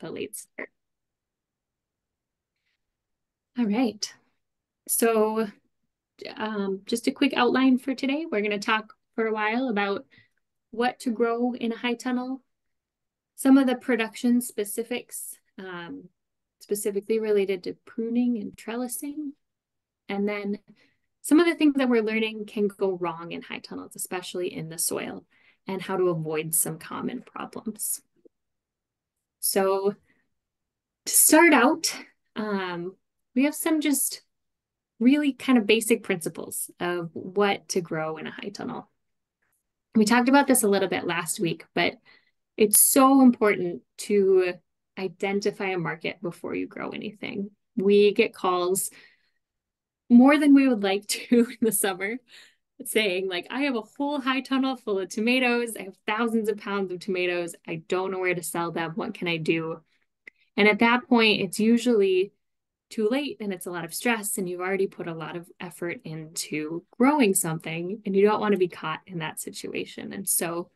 the late start. All right. So um, just a quick outline for today. We're going to talk for a while about what to grow in a high tunnel, some of the production specifics, um, specifically related to pruning and trellising, and then some of the things that we're learning can go wrong in high tunnels, especially in the soil, and how to avoid some common problems. So to start out, um, we have some just really kind of basic principles of what to grow in a high tunnel. We talked about this a little bit last week, but it's so important to identify a market before you grow anything. We get calls more than we would like to in the summer saying like i have a whole high tunnel full of tomatoes. I have thousands of pounds of tomatoes. I don't know where to sell them. What can i do? And at that point it's usually too late and it's a lot of stress and you've already put a lot of effort into growing something and you don't want to be caught in that situation. And so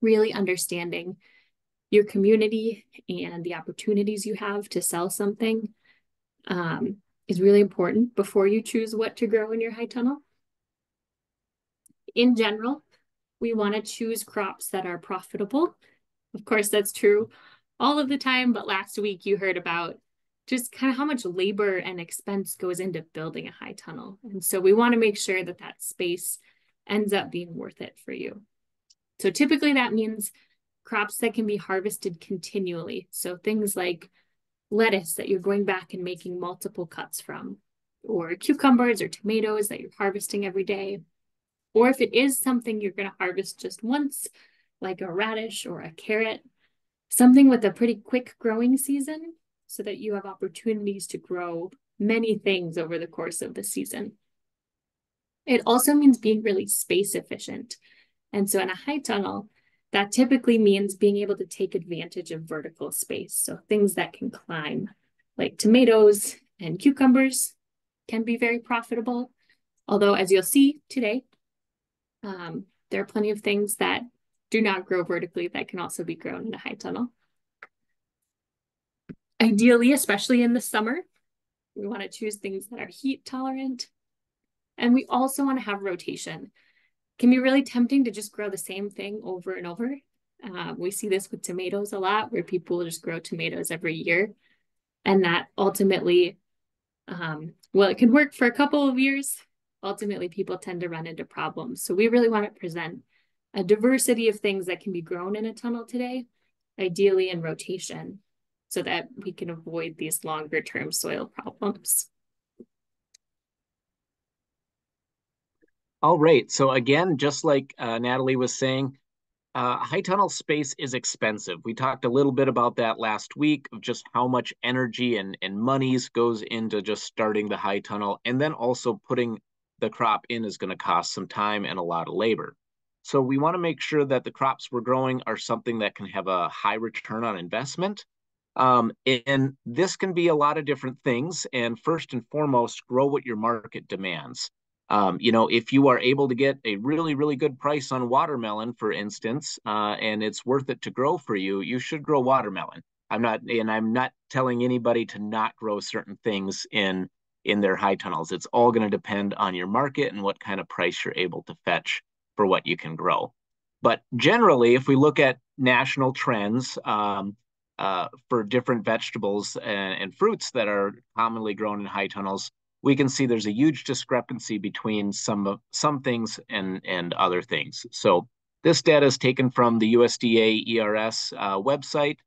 really understanding your community and the opportunities you have to sell something um, is really important before you choose what to grow in your high tunnel. In general, we want to choose crops that are profitable. Of course, that's true all of the time, but last week you heard about just kind of how much labor and expense goes into building a high tunnel. And so we want to make sure that that space ends up being worth it for you. So typically that means crops that can be harvested continually. So things like lettuce that you're going back and making multiple cuts from, or cucumbers or tomatoes that you're harvesting every day. Or if it is something you're going to harvest just once, like a radish or a carrot, something with a pretty quick growing season so that you have opportunities to grow many things over the course of the season. It also means being really space efficient. And so in a high tunnel, that typically means being able to take advantage of vertical space. So things that can climb, like tomatoes and cucumbers, can be very profitable. Although, as you'll see today, um, there are plenty of things that do not grow vertically that can also be grown in a high tunnel. Ideally, especially in the summer, we want to choose things that are heat tolerant. And we also want to have rotation can be really tempting to just grow the same thing over and over. Uh, we see this with tomatoes a lot, where people just grow tomatoes every year. And that ultimately, um, well, it can work for a couple of years. Ultimately, people tend to run into problems. So we really want to present a diversity of things that can be grown in a tunnel today, ideally in rotation, so that we can avoid these longer term soil problems. All right. So again, just like uh, Natalie was saying, uh, high tunnel space is expensive. We talked a little bit about that last week of just how much energy and, and monies goes into just starting the high tunnel. And then also putting the crop in is going to cost some time and a lot of labor. So we want to make sure that the crops we're growing are something that can have a high return on investment. Um, and this can be a lot of different things. And first and foremost, grow what your market demands. Um, you know, if you are able to get a really, really good price on watermelon, for instance, uh, and it's worth it to grow for you, you should grow watermelon. I'm not, and I'm not telling anybody to not grow certain things in in their high tunnels. It's all going to depend on your market and what kind of price you're able to fetch for what you can grow. But generally, if we look at national trends um, uh, for different vegetables and, and fruits that are commonly grown in high tunnels, we can see there's a huge discrepancy between some some things and and other things. So this data is taken from the USDA ERS uh, website,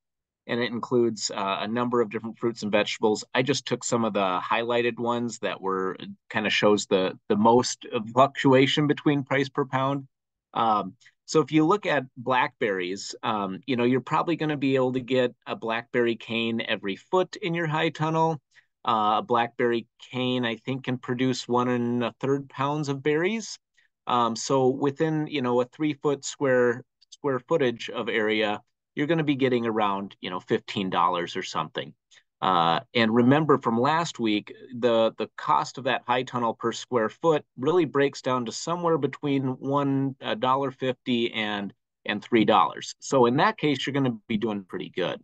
and it includes uh, a number of different fruits and vegetables. I just took some of the highlighted ones that were kind of shows the the most fluctuation between price per pound. Um, so if you look at blackberries, um, you know you're probably going to be able to get a blackberry cane every foot in your high tunnel. Uh, a blackberry cane, I think, can produce one and a third pounds of berries. Um, so within, you know, a three foot square square footage of area, you're going to be getting around, you know, $15 or something. Uh, and remember from last week, the, the cost of that high tunnel per square foot really breaks down to somewhere between one dollar fifty and and three dollars. So in that case, you're going to be doing pretty good.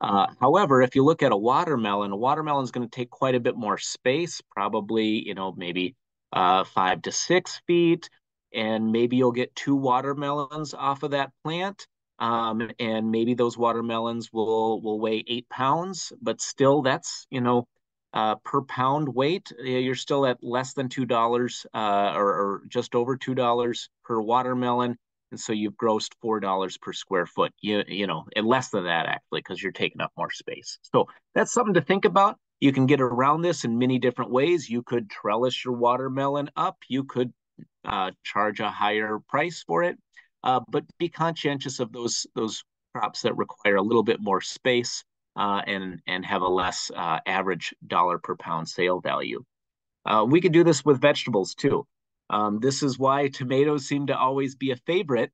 Uh, however, if you look at a watermelon, a watermelon is going to take quite a bit more space, probably, you know, maybe uh, five to six feet, and maybe you'll get two watermelons off of that plant. Um, and maybe those watermelons will will weigh eight pounds, but still, that's you know uh, per pound weight, you're still at less than two dollars uh, or, or, just over two dollars per watermelon, and so you've grossed four dollars per square foot. You you know, and less than that actually, because you're taking up more space. So that's something to think about. You can get around this in many different ways. You could trellis your watermelon up. You could uh, charge a higher price for it, uh, but be conscientious of those those crops that require a little bit more space uh, and and have a less uh, average dollar per pound sale value. Uh, we could do this with vegetables too. Um, this is why tomatoes seem to always be a favorite,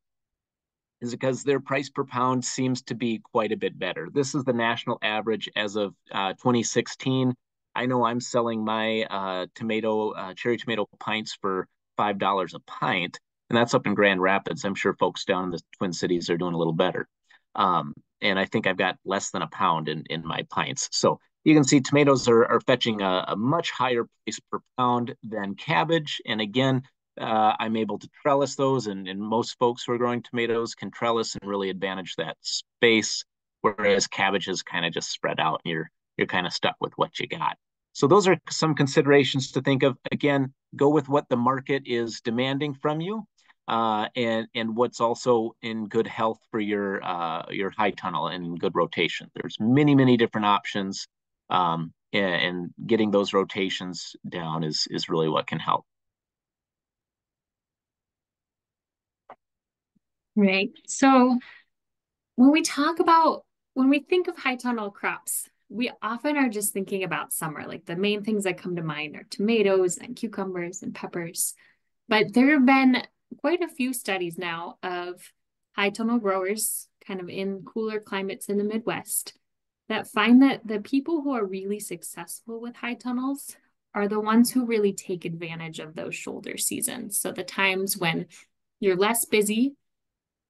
is because their price per pound seems to be quite a bit better. This is the national average as of uh, 2016. I know I'm selling my uh, tomato cherry tomato pints for five dollars a pint, and that's up in Grand Rapids. I'm sure folks down in the Twin Cities are doing a little better. Um, and I think I've got less than a pound in, in my pints. So you can see tomatoes are, are fetching a, a much higher price per pound than cabbage. And again, uh, I'm able to trellis those, and, and most folks who are growing tomatoes can trellis and really advantage that space, whereas cabbage is kind of just spread out and you're you're kind of stuck with what you got. So those are some considerations to think of. Again, go with what the market is demanding from you uh, and and what's also in good health for your uh, your high tunnel and good rotation. There's many many different options, um, and, and getting those rotations down is is really what can help. Right. So when we talk about when we think of high tunnel crops, we often are just thinking about summer. Like the main things that come to mind are tomatoes and cucumbers and peppers. But there have been quite a few studies now of high tunnel growers kind of in cooler climates in the Midwest that find that the people who are really successful with high tunnels are the ones who really take advantage of those shoulder seasons. So the times when you're less busy,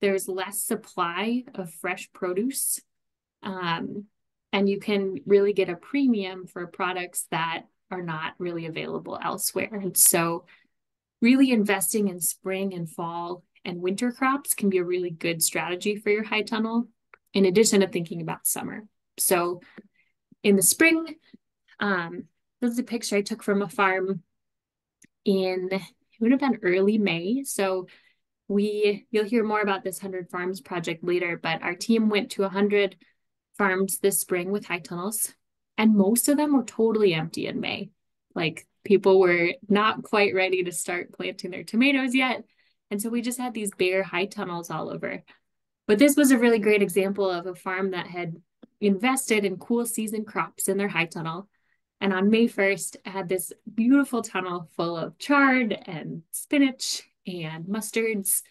there's less supply of fresh produce, um, and you can really get a premium for products that are not really available elsewhere. And so really investing in spring and fall and winter crops can be a really good strategy for your high tunnel, in addition to thinking about summer. So in the spring, um, this is a picture I took from a farm in, it would have been early May. So we, you'll hear more about this 100 Farms project later, but our team went to 100 farms this spring with high tunnels, and most of them were totally empty in May. Like people were not quite ready to start planting their tomatoes yet. And so we just had these bare high tunnels all over. But this was a really great example of a farm that had invested in cool season crops in their high tunnel. And on May 1st, had this beautiful tunnel full of chard and spinach and mustards.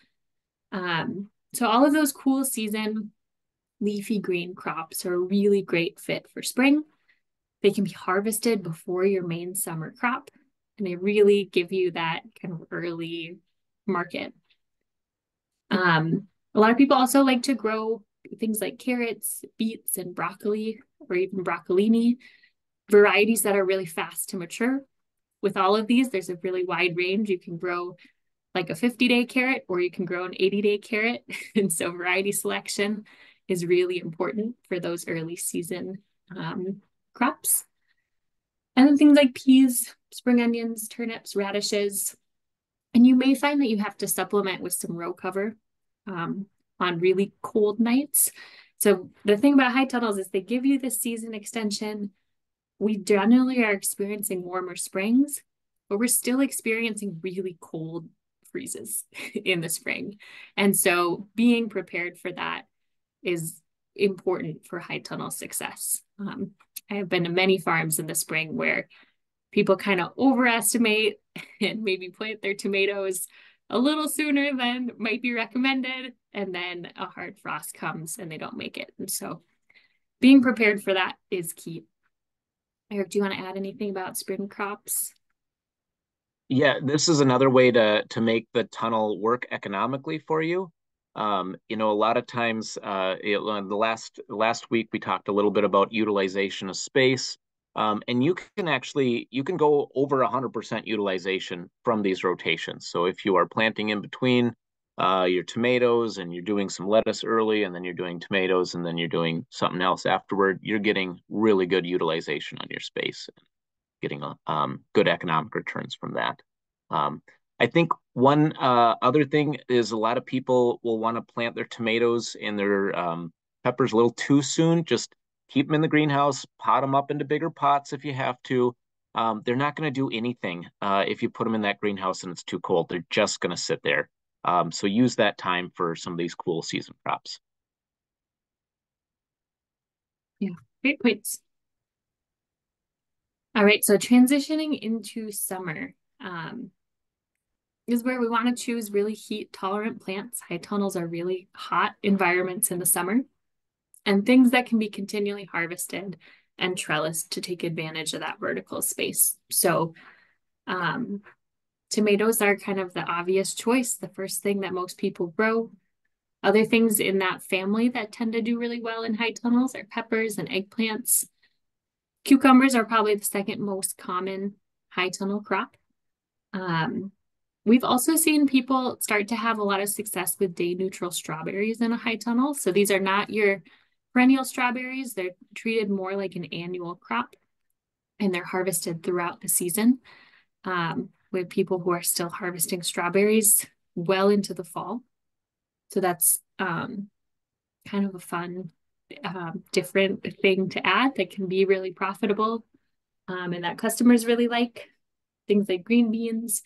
Um, so all of those cool season leafy green crops are a really great fit for spring. They can be harvested before your main summer crop, and they really give you that kind of early market. Um, a lot of people also like to grow things like carrots, beets, and broccoli, or even broccolini, varieties that are really fast to mature. With all of these, there's a really wide range. You can grow like a 50 day carrot, or you can grow an 80 day carrot. and so, variety selection is really important for those early season um, crops. And then things like peas, spring onions, turnips, radishes. And you may find that you have to supplement with some row cover um, on really cold nights. So the thing about high tunnels is they give you the season extension. We generally are experiencing warmer springs, but we're still experiencing really cold freezes in the spring. And so being prepared for that is important for high tunnel success. Um, I have been to many farms in the spring where people kind of overestimate and maybe plant their tomatoes a little sooner than might be recommended. And then a hard frost comes and they don't make it. And so being prepared for that is key. Erik, do you want to add anything about spring crops? Yeah, this is another way to to make the tunnel work economically for you. Um, you know, a lot of times, uh, it, the last last week we talked a little bit about utilization of space, um, and you can actually you can go over 100% utilization from these rotations. So if you are planting in between uh, your tomatoes and you're doing some lettuce early, and then you're doing tomatoes, and then you're doing something else afterward, you're getting really good utilization on your space, getting um, good economic returns from that. Um, I think one uh, other thing is a lot of people will want to plant their tomatoes and their um, peppers a little too soon. Just keep them in the greenhouse, pot them up into bigger pots if you have to. Um, they're not going to do anything uh, if you put them in that greenhouse and it's too cold. They're just going to sit there. Um, so use that time for some of these cool season crops. Yeah, great points. All right, so transitioning into summer. Um, is where we want to choose really heat tolerant plants. High tunnels are really hot environments in the summer and things that can be continually harvested and trellised to take advantage of that vertical space. So um, tomatoes are kind of the obvious choice, the first thing that most people grow. Other things in that family that tend to do really well in high tunnels are peppers and eggplants. Cucumbers are probably the second most common high tunnel crop. Um, We've also seen people start to have a lot of success with day neutral strawberries in a high tunnel. So these are not your perennial strawberries. They're treated more like an annual crop and they're harvested throughout the season. Um, with people who are still harvesting strawberries well into the fall. So that's um, kind of a fun, um, different thing to add that can be really profitable um, and that customers really like. Things like green beans,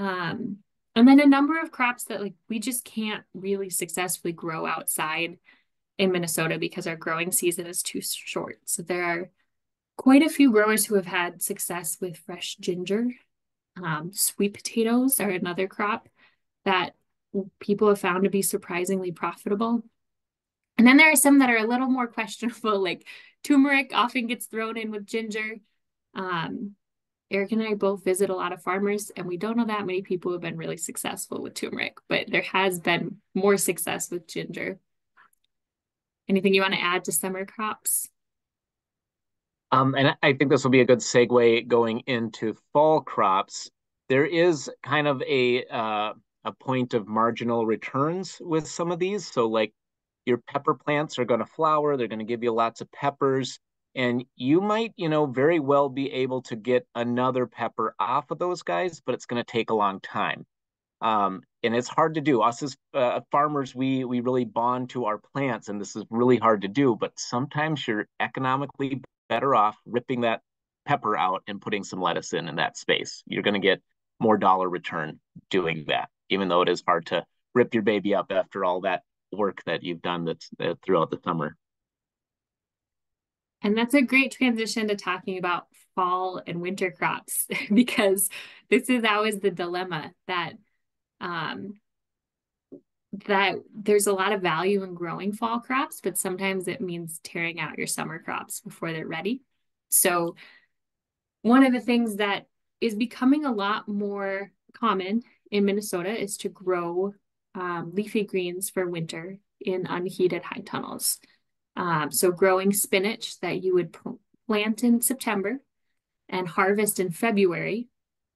um, and then a number of crops that like we just can't really successfully grow outside in Minnesota because our growing season is too short. So there are quite a few growers who have had success with fresh ginger. Um, sweet potatoes are another crop that people have found to be surprisingly profitable. And then there are some that are a little more questionable, like turmeric often gets thrown in with ginger. Um, Erik and I both visit a lot of farmers, and we don't know that many people have been really successful with turmeric, but there has been more success with ginger. Anything you want to add to summer crops? Um, and I think this will be a good segue going into fall crops. There is kind of a uh, a point of marginal returns with some of these. So, like your pepper plants are going to flower; they're going to give you lots of peppers and you might you know very well be able to get another pepper off of those guys but it's going to take a long time. Um, and it's hard to do. Us as uh, farmers we we really bond to our plants and this is really hard to do but sometimes you're economically better off ripping that pepper out and putting some lettuce in in that space. You're going to get more dollar return doing that even though it is hard to rip your baby up after all that work that you've done that's uh, throughout the summer and that's a great transition to talking about fall and winter crops because this is always the dilemma that um, that there's a lot of value in growing fall crops, but sometimes it means tearing out your summer crops before they're ready. So one of the things that is becoming a lot more common in Minnesota is to grow um, leafy greens for winter in unheated high tunnels. Um, so growing spinach that you would plant in September and harvest in February.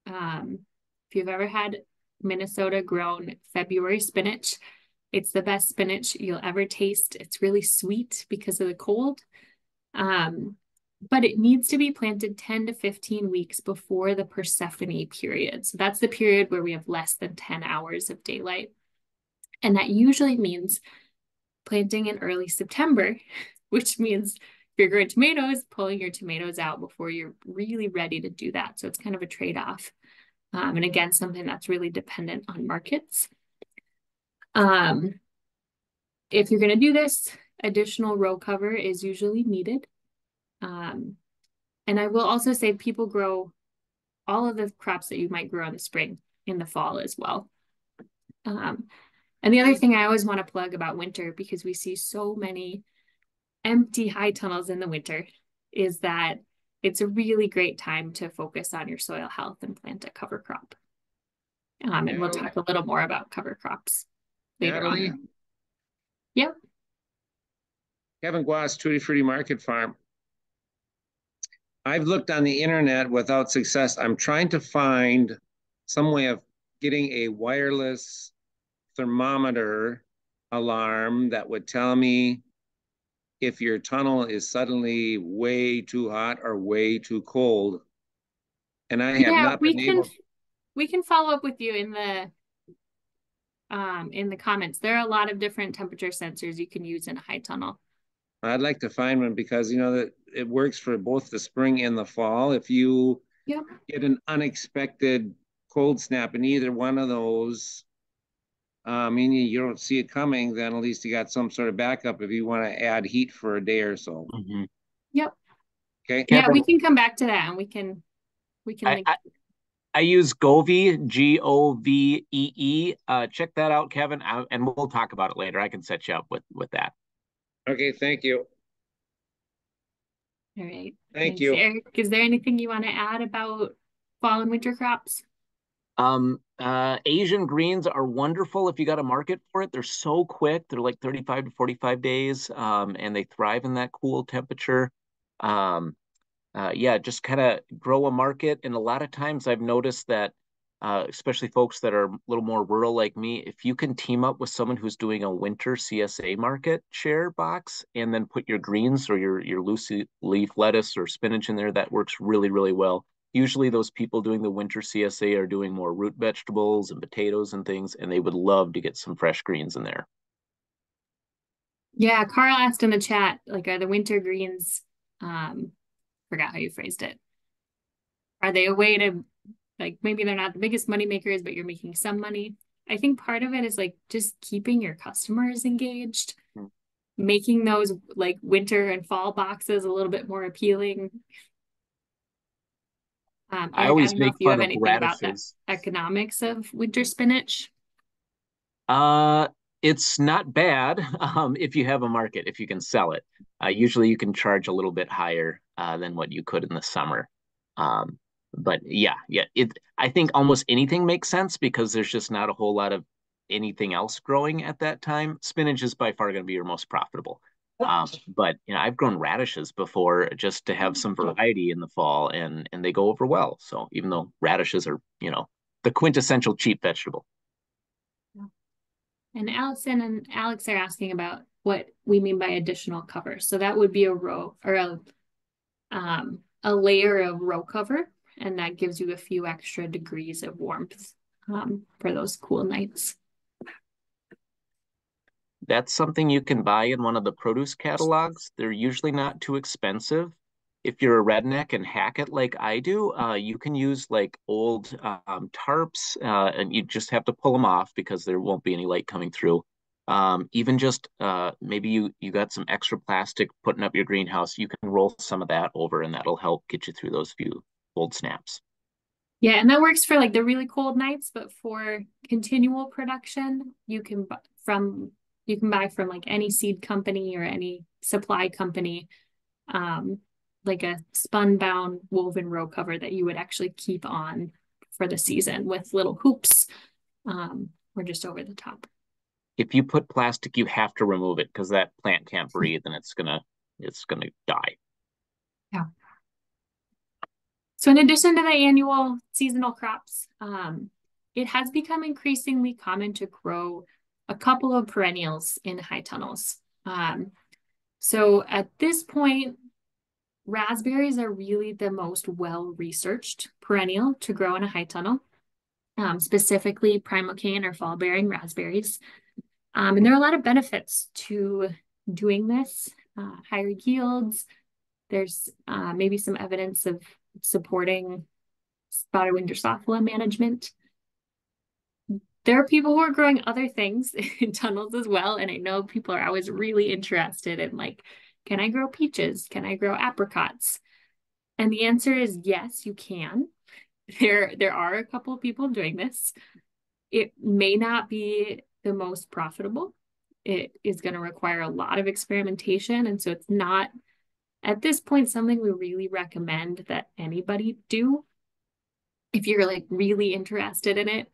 Um, if you've ever had Minnesota grown February spinach, it's the best spinach you'll ever taste. It's really sweet because of the cold. Um, but it needs to be planted 10 to 15 weeks before the Persephone period. So that's the period where we have less than 10 hours of daylight. And that usually means planting in early September, which means if you're growing tomatoes, pulling your tomatoes out before you're really ready to do that. So it's kind of a trade off. Um, and again, something that's really dependent on markets. Um, if you're going to do this, additional row cover is usually needed. Um, and I will also say people grow all of the crops that you might grow in the spring in the fall as well. Um, and the other thing I always want to plug about winter, because we see so many empty high tunnels in the winter, is that it's a really great time to focus on your soil health and plant a cover crop. Um, and we'll talk a little more about cover crops later Natalie, on. Yep. Kevin Guas, Tutti Frutti Market Farm. I've looked on the internet without success. I'm trying to find some way of getting a wireless thermometer alarm that would tell me if your tunnel is suddenly way too hot or way too cold. And I have yeah, not we can, able... We can follow up with you in the um, in the comments. There are a lot of different temperature sensors you can use in a high tunnel. I'd like to find one because you know that it works for both the spring and the fall. If you yep. get an unexpected cold snap in either one of those, I mean, you don't see it coming, then at least you got some sort of backup if you want to add heat for a day or so. Mm-hmm. Yep. Okay. Yeah, we can come back to that and we can, we can. I, I, I use Govee, G O V E E. Uh, check that out, Kevin, I, and we'll talk about it later. I can set you up with with that. Okay, thank you. All right. Thank Thanks, you. Erik, is there anything you want to add about fall and winter crops? Um, uh, Asian greens are wonderful if you got a market for it. They're so quick. They're like 35 to 45 days, um, and they thrive in that cool temperature. Um, uh, yeah, just kind of grow a market. And a lot of times I've noticed that, uh, especially folks that are a little more rural like me, if you can team up with someone who's doing a winter CSA market share box and then put your greens or your, your loose leaf lettuce or spinach in there, that works really, really well usually those people doing the winter CSA are doing more root vegetables and potatoes and things, and they would love to get some fresh greens in there. Yeah, Carl asked in the chat, like, are the winter greens, um, forgot how you phrased it. Are they a way to, like, maybe they're not the biggest money makers, but you're making some money? I think part of it is like just keeping your customers engaged, mm. making those like winter and fall boxes a little bit more appealing um, I always I make fun of radishes. economics of winter spinach. Uh, it's not bad um, if you have a market, if you can sell it. Uh, usually you can charge a little bit higher uh, than what you could in the summer. Um, but yeah, yeah, it. I think almost anything makes sense because there's just not a whole lot of anything else growing at that time. Spinach is by far going to be your most profitable. Um, but you know, I've grown radishes before just to have some variety in the fall, and and they go over well. So even though radishes are you know the quintessential cheap vegetable. And Allison and Alex are asking about what we mean by additional cover. So that would be a row or a um, a layer of row cover, and that gives you a few extra degrees of warmth um, for those cool nights that's something you can buy in one of the produce catalogs. They're usually not too expensive. If you're a redneck and hack it like I do, uh, you can use like old um, tarps uh, and you just have to pull them off because there won't be any light coming through. Um, even just uh, maybe you you got some extra plastic putting up your greenhouse, you can roll some of that over and that'll help get you through those few cold snaps. Yeah, and that works for like the really cold nights, but for continual production, you can from you can buy from like any seed company or any supply company um, like a spunbond woven row cover that you would actually keep on for the season with little hoops um, or just over the top. If you put plastic you have to remove it because that plant can't breathe and it's gonna it's gonna die. Yeah. So in addition to the annual seasonal crops um, it has become increasingly common to grow a couple of perennials in high tunnels. Um, so at this point, raspberries are really the most well-researched perennial to grow in a high tunnel, um, specifically primocane or fall-bearing raspberries. Um, and there are a lot of benefits to doing this, uh, higher yields. There's uh, maybe some evidence of supporting spotted wing Drosophila management there are people who are growing other things in tunnels as well. And I know people are always really interested in like, can I grow peaches? Can I grow apricots? And the answer is yes, you can. There, there are a couple of people doing this. It may not be the most profitable. It is going to require a lot of experimentation. And so it's not at this point something we really recommend that anybody do. If you're like really interested in it,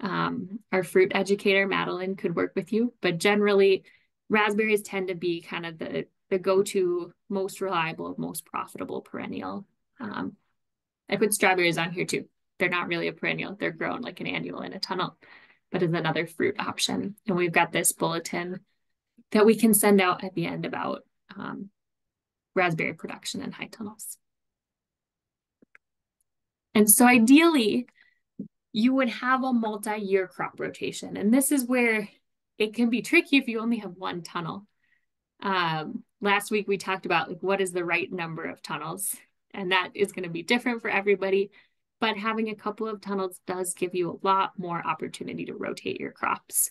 um, our fruit educator, Madeline, could work with you. But generally, raspberries tend to be kind of the the go-to most reliable most profitable perennial. Um, i put strawberries on here too. They're not really a perennial. They're grown like an annual in a tunnel but is another fruit option. And we've got this bulletin that we can send out at the end about um, raspberry production in high tunnels. And so ideally you would have a multi-year crop rotation and this is where it can be tricky if you only have one tunnel. Um, last week we talked about like what is the right number of tunnels, and that is going to be different for everybody. But having a couple of tunnels does give you a lot more opportunity to rotate your crops.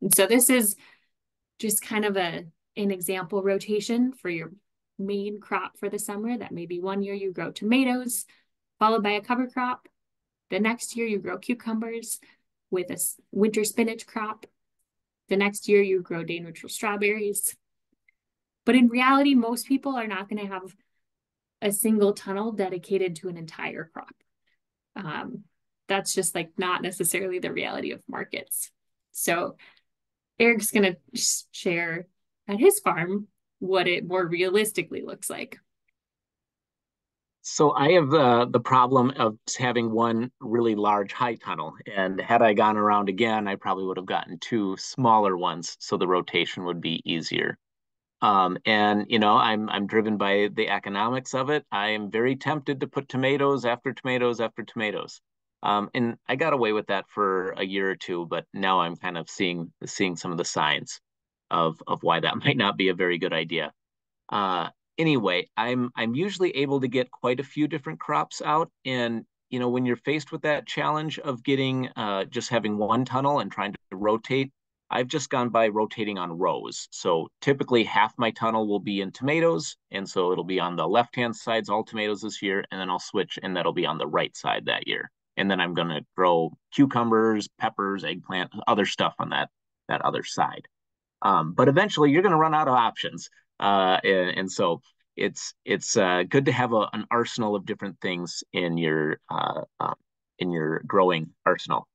And so this is just kind of a an example rotation for your main crop for the summer. That maybe one year you grow tomatoes, followed by a cover crop. The next year you grow cucumbers with a winter spinach crop, the next year you grow day neutral strawberries. But in reality, most people are not going to have a single tunnel dedicated to an entire crop. Um, that's just like not necessarily the reality of markets. So Erik's going to share at his farm what it more realistically looks like. So I have the the problem of having one really large high tunnel, and had I gone around again, I probably would have gotten two smaller ones, so the rotation would be easier. Um, and you know, I'm I'm driven by the economics of it. I am very tempted to put tomatoes after tomatoes after tomatoes, um, and I got away with that for a year or two, but now I'm kind of seeing seeing some of the signs of of why that might not be a very good idea. Uh, anyway, I'm I'm usually able to get quite a few different crops out. And you know, when you're faced with that challenge of getting uh, just having one tunnel and trying to rotate, I've just gone by rotating on rows. So typically half my tunnel will be in tomatoes. And so it'll be on the left-hand sides, all tomatoes this year. And then I'll switch and that'll be on the right side that year. And then I'm going to grow cucumbers, peppers, eggplant, other stuff on that, that other side. Um, but eventually you're going to run out of options. Uh, and, and, so it's it's uh, good to have a, an arsenal of different things in your uh, um, in your growing arsenal.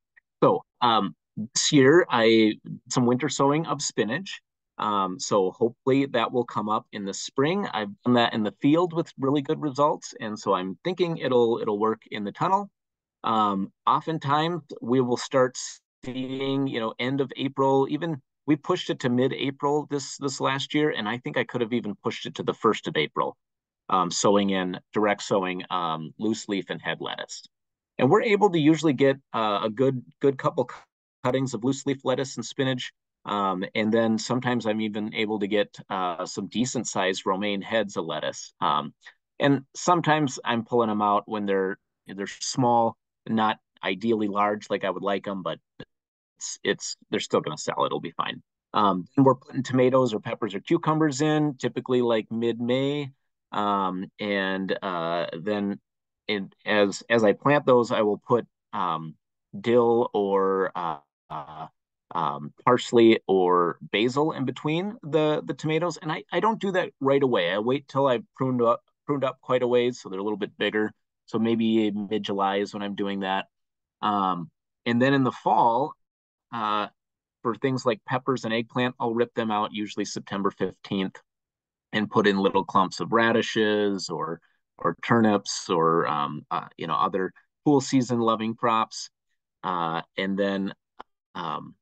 So um, this year I some winter sowing of spinach. Um, so hopefully that will come up in the spring. I've done that in the field with really good results, and so I'm thinking it'll it'll work in the tunnel. Um, oftentimes we will start seeing, you know, end of April, even we pushed it to mid-April this this last year, and I think I could have even pushed it to the first of April, um, sowing in direct sowing um, loose leaf and head lettuce. And we're able to usually get uh, a good good couple cuttings of loose leaf lettuce and spinach. Um, and then sometimes I'm even able to get uh, some decent sized romaine heads of lettuce. Um, and sometimes I'm pulling them out when they're they're small, not ideally large like I would like them, but it's it's they're still going to sell. It'll be fine. Um, we're putting tomatoes or peppers or cucumbers in typically like mid May, um, and uh, then as as I plant those, I will put um, dill or uh, uh, um, parsley or basil in between the the tomatoes, and I I don't do that right away. I wait till I've pruned up pruned up quite a ways, so they're a little bit bigger. So maybe mid July is when I'm doing that. Um, and then in the fall, uh, for things like peppers and eggplant, I'll rip them out usually September 15th and put in little clumps of radishes or or turnips or um, uh, you know other cool season loving crops. Uh, and then um,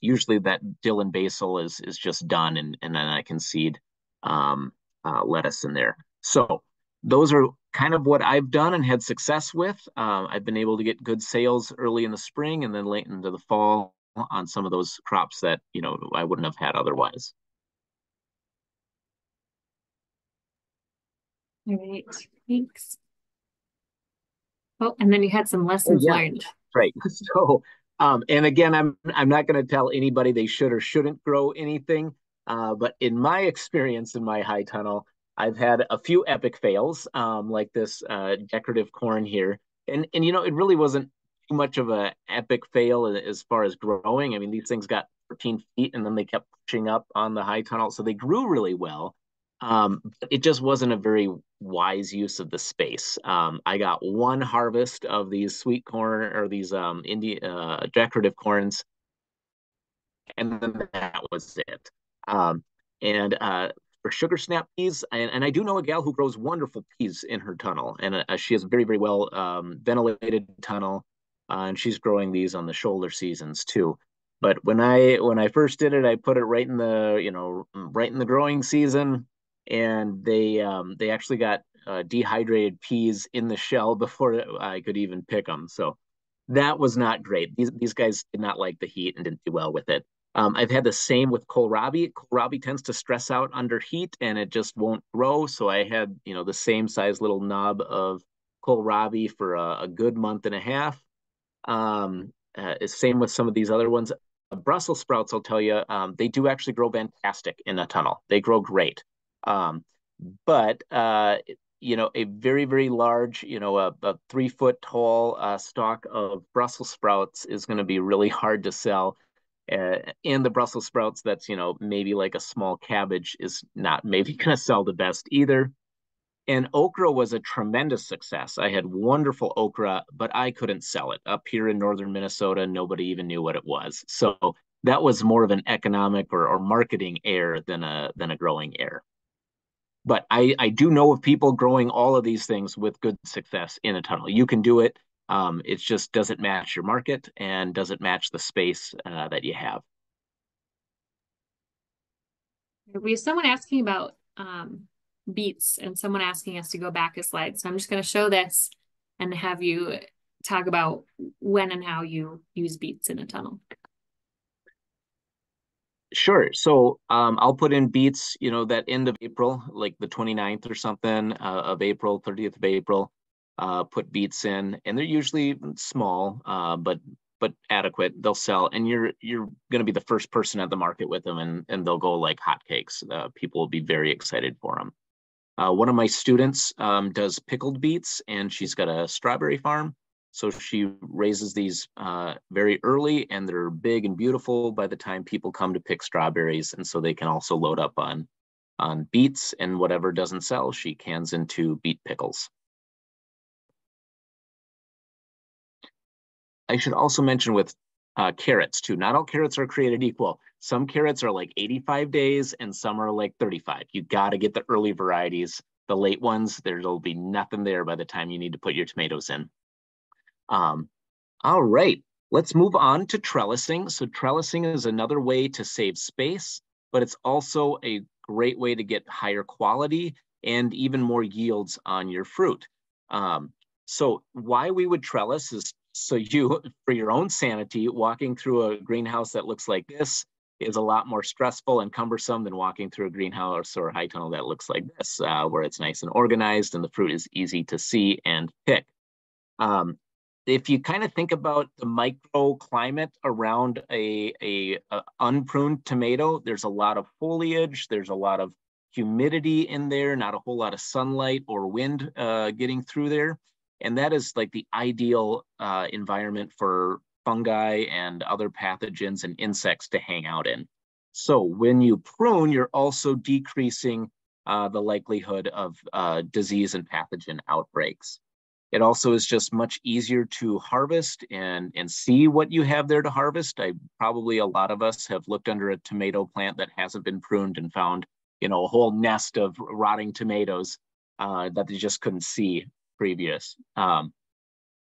usually that dill and basil is is just done and, and then I can seed um, uh, lettuce in there. So those are kind of what I've done and had success with. Uh, I've been able to get good sales early in the spring and then late into the fall on some of those crops that you know I wouldn't have had otherwise. All right, thanks. Oh, and then you had some lessons oh, yeah. learned. Right. So, um, and again, I'm I'm not going to tell anybody they should or shouldn't grow anything. Uh, but in my experience in my high tunnel, I've had a few epic fails, um, like this uh, decorative corn here, and and you know it really wasn't too much of a epic fail as far as growing. I mean, these things got 13 feet and then they kept pushing up on the high tunnel, so they grew really well. Um, but it just wasn't a very wise use of the space. Um, I got one harvest of these sweet corn or these um, Indian uh, decorative corns, and then that was it. Um, and uh, for sugar snap peas, and, and, I do know a gal who grows wonderful peas in her tunnel, and uh, she has a very, very well um, ventilated tunnel, uh, and she's growing these on the shoulder seasons too. But when I when I first did it, I put it right in the you know right in the growing season, and they um, they actually got uh, dehydrated peas in the shell before I could even pick them. So that was not great. These these guys did not like the heat and didn't do well with it. Um, I've had the same with kohlrabi. Kohlrabi tends to stress out under heat and it just won't grow. So I had, you know, the same size little knob of kohlrabi for a, a good month and a half. Um, uh, same with some of these other ones. Uh, Brussels sprouts, I'll tell you, um, they do actually grow fantastic in a tunnel. They grow great. Um, but uh, you know, a very, very large, you know, a, a three foot tall uh, stalk of Brussels sprouts is going to be really hard to sell. Uh, and the Brussels sprouts, that's, you know, maybe like a small cabbage is not maybe going to sell the best either. And okra was a tremendous success. I had wonderful okra, but I couldn't sell it. Up here in northern Minnesota, nobody even knew what it was. So that was more of an economic or, or marketing error than a than a growing error but I, I do know of people growing all of these things with good success in a tunnel. You can do it. Um, it just doesn't match your market and doesn't match the space uh, that you have. We have someone asking about um, beets and someone asking us to go back a slide. So I'm just going to show this and have you talk about when and how you use beets in a tunnel. Sure. So um, I'll put in beets, you know, that end of April, like the 29th or something uh, of April, 30th of April, uh, put beets in, and they're usually small, uh, but but adequate. They'll sell, and you're you're going to be the first person at the market with them, and and they'll go like hotcakes. Uh, people will be very excited for them. Uh, one of my students um, does pickled beets, and she's got a strawberry farm. So she raises these uh, very early and they're big and beautiful by the time people come to pick strawberries. And so they can also load up on, on beets and whatever doesn't sell, she cans into beet pickles. I should also mention with uh, carrots too. Not all carrots are created equal. Some carrots are like 85 days and some are like 35. You got to get the early varieties. The late ones, there'll be nothing there by the time you need to put your tomatoes in. Um, all right, let's move on to trellising. So trellising is another way to save space, but it's also a great way to get higher quality and even more yields on your fruit. Um, so why we would trellis is so you, for your own sanity, walking through a greenhouse that looks like this is a lot more stressful and cumbersome than walking through a greenhouse or a high tunnel that looks like this, uh, where it's nice and organized and the fruit is easy to see and pick. Um, if you kind of think about the microclimate around a, a, a, unpruned tomato, there's a lot of foliage, there's a lot of humidity in there, not a whole lot of sunlight or wind uh, getting through there. And that is like the ideal uh, environment for fungi and other pathogens and insects to hang out in. So when you prune, you're also decreasing uh, the likelihood of uh, disease and pathogen outbreaks. It also is just much easier to harvest and, and see what you have there to harvest. I probably a lot of us have looked under a tomato plant that hasn't been pruned and found, you know, a whole nest of rotting tomatoes uh, that they just couldn't see previous. Um,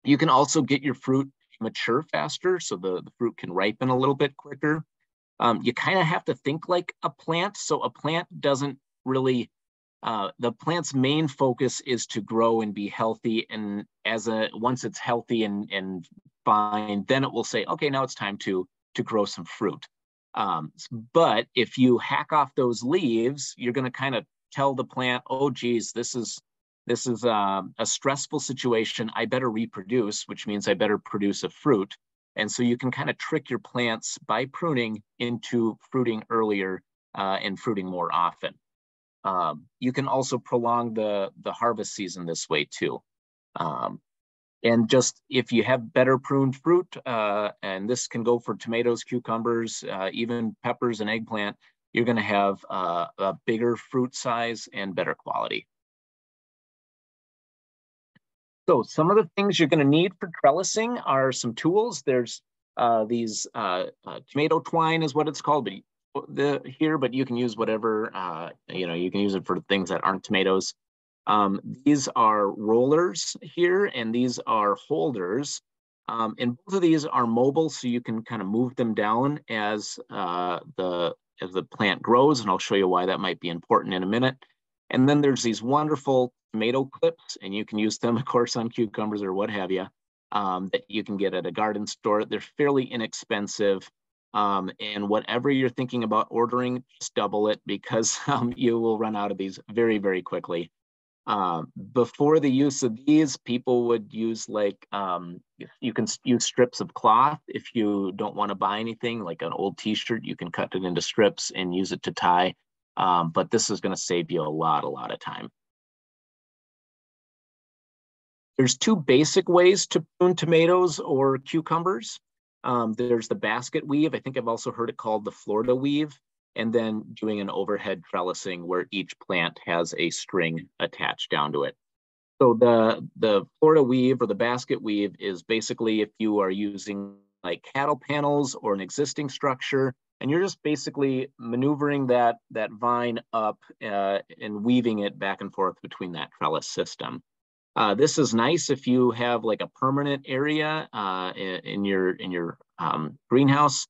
you can also get your fruit mature faster, so the, the fruit can ripen a little bit quicker. Um, you kind of have to think like a plant. So a plant doesn't really uh, the plant's main focus is to grow and be healthy. And as a once it's healthy and and fine, then it will say, okay, now it's time to to grow some fruit. Um, but if you hack off those leaves, you're going to kind of tell the plant, oh, geez, this is this is uh, a stressful situation. I better reproduce, which means I better produce a fruit. And so you can kind of trick your plants by pruning into fruiting earlier uh, and fruiting more often. Um, you can also prolong the, the harvest season this way too. Um, and just if you have better pruned fruit, uh, and this can go for tomatoes, cucumbers, uh, even peppers and eggplant, you're gonna have uh, a bigger fruit size and better quality. So some of the things you're gonna need for trellising are some tools. There's uh, these uh, uh, tomato twine is what it's called, but the here, but you can use whatever, uh, you know, you can use it for things that aren't tomatoes. Um, these are rollers here, and these are holders. Um, and both of these are mobile, so you can kind of move them down as uh, the as the plant grows, and I'll show you why that might be important in a minute. And then there's these wonderful tomato clips, and you can use them, of course, on cucumbers or what have you, um, that you can get at a garden store. They're fairly inexpensive. Um, and whatever you're thinking about ordering, just double it because um, you will run out of these very, very quickly. Um, before the use of these, people would use like, um, you can use strips of cloth. If you don't want to buy anything like an old t-shirt, you can cut it into strips and use it to tie. Um, but this is going to save you a lot, a lot of time. There's two basic ways to prune tomatoes or cucumbers. Um, there's the basket weave. I think I've also heard it called the Florida weave and then doing an overhead trellising where each plant has a string attached down to it. So the, the Florida weave or the basket weave is basically if you are using like cattle panels or an existing structure, and you're just basically maneuvering that, that vine up uh, and weaving it back and forth between that trellis system. Uh, this is nice if you have like a permanent area uh, in, in, your in your um, greenhouse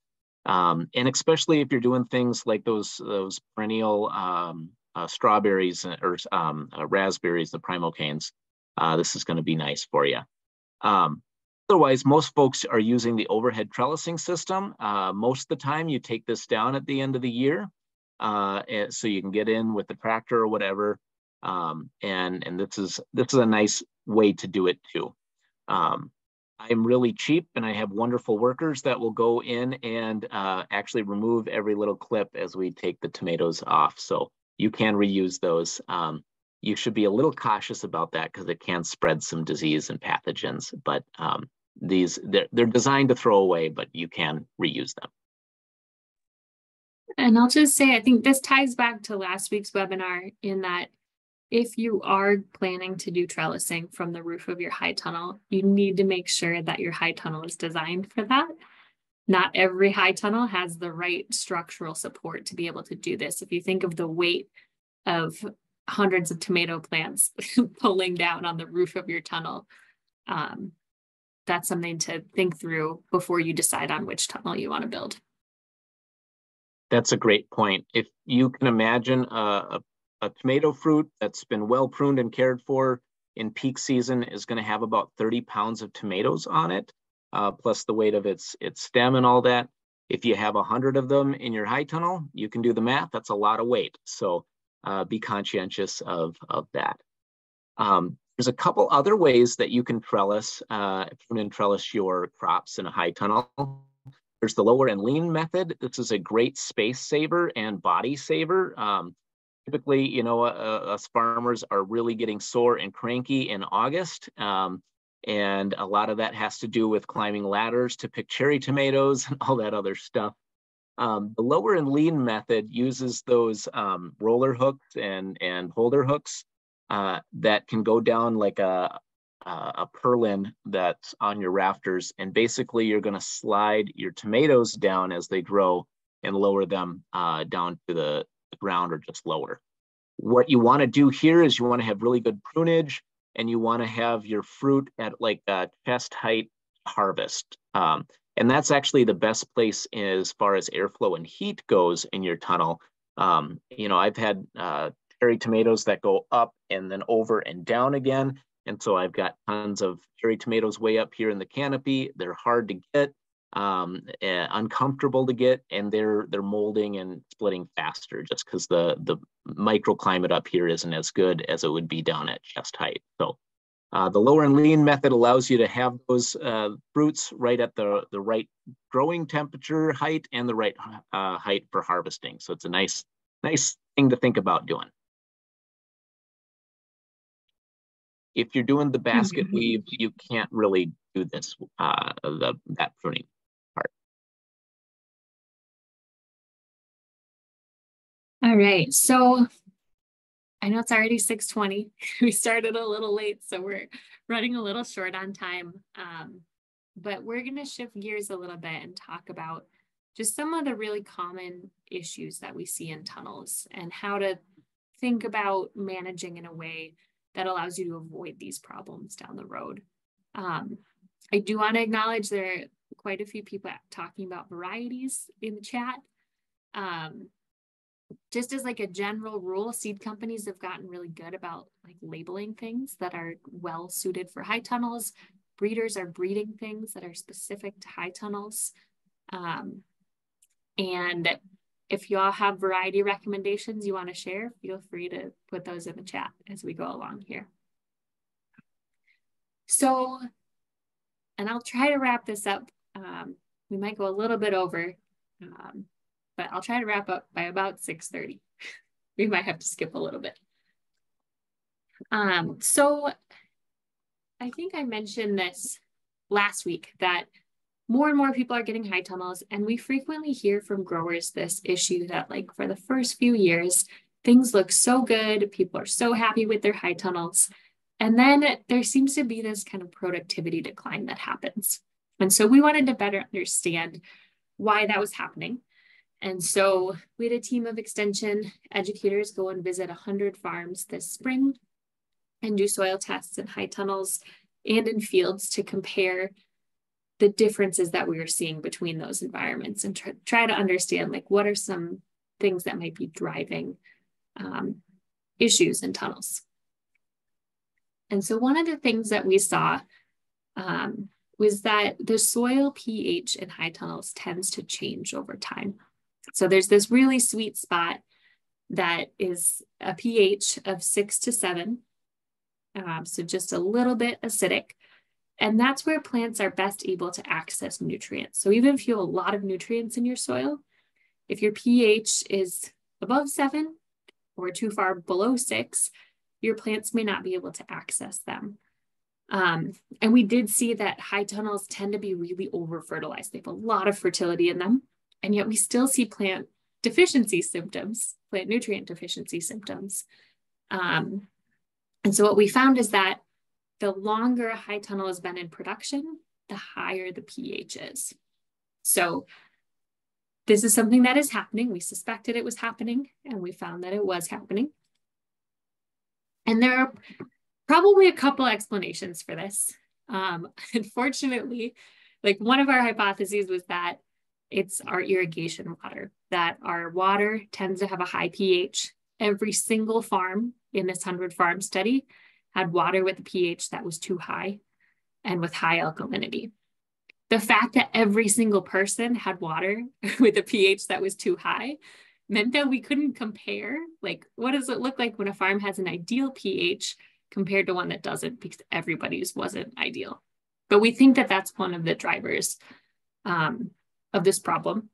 um, and especially if you're doing things like those those perennial um, uh, strawberries or um, uh, raspberries, the primocanes, uh, this is going to be nice for you. Um, otherwise, most folks are using the overhead trellising system. Uh, most of the time, you take this down at the end of the year, uh, so you can get in with the tractor or whatever. Um, and and this is this is a nice way to do it too. Um, I'm really cheap and I have wonderful workers that will go in and uh, actually remove every little clip as we take the tomatoes off. So you can reuse those. Um, you should be a little cautious about that because it can spread some disease and pathogens, but um, these they're, they're designed to throw away, but you can reuse them. And I'll just say, I think this ties back to last week's webinar in that if you are planning to do trellising from the roof of your high tunnel, you need to make sure that your high tunnel is designed for that. Not every high tunnel has the right structural support to be able to do this. If you think of the weight of hundreds of tomato plants pulling down on the roof of your tunnel, um, that's something to think through before you decide on which tunnel you want to build. That's a great point. If you can imagine a, a tomato fruit that's been well pruned and cared for in peak season is going to have about 30 pounds of tomatoes on it, uh, plus the weight of its, its stem and all that. If you have 100 of them in your high tunnel, you can do the math. That's a lot of weight. So uh, be conscientious of, of that. Um, there's a couple other ways that you can trellis, uh, prune and trellis your crops in a high tunnel. There's the lower and lean method. This is a great space saver and body saver. Um, typically, you know, uh, uh, us farmers are really getting sore and cranky in August. Um, and a lot of that has to do with climbing ladders to pick cherry tomatoes and all that other stuff. Um, the lower and lean method uses those um, roller hooks and, and holder hooks uh, that can go down like a, a purlin that's on your rafters. And basically you're gonna slide your tomatoes down as they grow and lower them uh, down to the, ground or just lower. What you want to do here is you want to have really good prunage and you want to have your fruit at like a chest height harvest. Um, and that's actually the best place as far as airflow and heat goes in your tunnel. Um, you know, I've had uh, cherry tomatoes that go up and then over and down again. And so I've got tons of cherry tomatoes way up here in the canopy. They're hard to get um, uncomfortable to get, and they're they're molding and splitting faster just because the the microclimate up here isn't as good as it would be down at chest height. So uh, the lower and lean method allows you to have those uh, fruits right at the the right growing temperature height and the right uh, height for harvesting. So it's a nice nice thing to think about doing. If you're doing the basket mm -hmm. weave, you can't really do this uh, the that pruning. Part. All right. So I know it's already 620. we started a little late, so we're running a little short on time. Um, but we're going to shift gears a little bit and talk about just some of the really common issues that we see in tunnels and how to think about managing in a way that allows you to avoid these problems down the road. Um, I do want to acknowledge there are quite a few people talking about varieties in the chat. Um, just as like a general rule, seed companies have gotten really good about like labeling things that are well suited for high tunnels. Breeders are breeding things that are specific to high tunnels. Um, and if you all have variety recommendations you want to share, feel free to put those in the chat as we go along here. So, and I'll try to wrap this up. Um, we might go a little bit over, um, but I'll try to wrap up by about 6.30. we might have to skip a little bit. Um, so I think I mentioned this last week that more and more people are getting high tunnels and we frequently hear from growers this issue that like for the first few years things look so good people are so happy with their high tunnels and then there seems to be this kind of productivity decline that happens. And so we wanted to better understand why that was happening. And so we had a team of extension educators go and visit 100 farms this spring and do soil tests in high tunnels and in fields to compare the differences that we were seeing between those environments and try, try to understand like what are some things that might be driving um, issues in tunnels. And so one of the things that we saw um, was that the soil pH in high tunnels tends to change over time. So there's this really sweet spot that is a pH of six to seven. Um, so just a little bit acidic. And that's where plants are best able to access nutrients. So even if you have a lot of nutrients in your soil, if your pH is above seven or too far below six, your plants may not be able to access them. Um, and we did see that high tunnels tend to be really over fertilized. They have a lot of fertility in them. And yet we still see plant deficiency symptoms, plant nutrient deficiency symptoms. Um, and so what we found is that the longer a high tunnel has been in production, the higher the pH is. So this is something that is happening. We suspected it was happening, and we found that it was happening. And there are probably a couple explanations for this. Um, unfortunately, like one of our hypotheses was that it's our irrigation water, that our water tends to have a high pH. Every single farm in this 100 farm study had water with a pH that was too high and with high alkalinity. The fact that every single person had water with a pH that was too high meant that we couldn't compare like what does it look like when a farm has an ideal pH compared to one that doesn't because everybody's wasn't ideal. But we think that that's one of the drivers um, of this problem.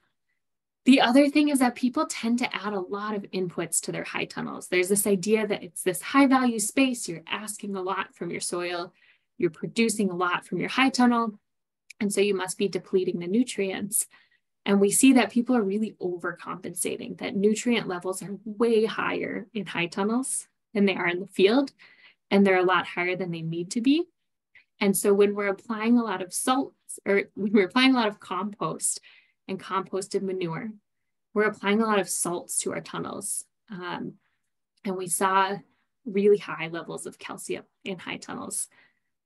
The other thing is that people tend to add a lot of inputs to their high tunnels. There's this idea that it's this high value space, you're asking a lot from your soil, you're producing a lot from your high tunnel, and so you must be depleting the nutrients. And we see that people are really overcompensating, that nutrient levels are way higher in high tunnels than they are in the field, and they're a lot higher than they need to be. And so when we're applying a lot of salts or when we're applying a lot of compost, and composted manure. We're applying a lot of salts to our tunnels. Um, and we saw really high levels of calcium in high tunnels.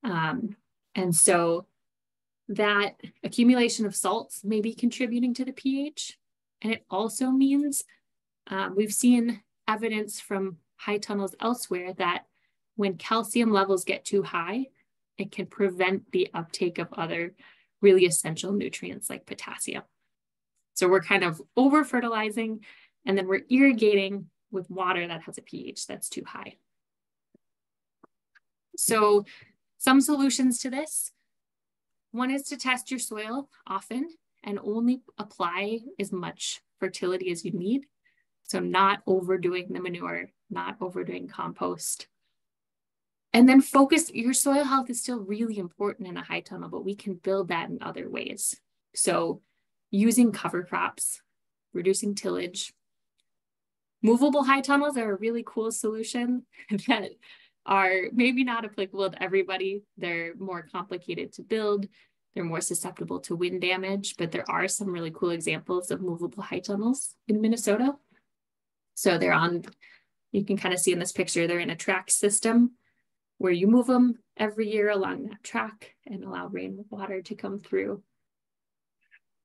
Um, and so that accumulation of salts may be contributing to the pH. And it also means um, we've seen evidence from high tunnels elsewhere that when calcium levels get too high, it can prevent the uptake of other really essential nutrients like potassium. So we're kind of over fertilizing and then we're irrigating with water that has a pH that's too high. So some solutions to this, one is to test your soil often and only apply as much fertility as you need. So not overdoing the manure, not overdoing compost. And then focus, your soil health is still really important in a high tunnel, but we can build that in other ways. So using cover crops, reducing tillage. Movable high tunnels are a really cool solution that are maybe not applicable to everybody. They're more complicated to build. they're more susceptible to wind damage, but there are some really cool examples of movable high tunnels in Minnesota. So they're on, you can kind of see in this picture, they're in a track system where you move them every year along that track and allow rainwater to come through.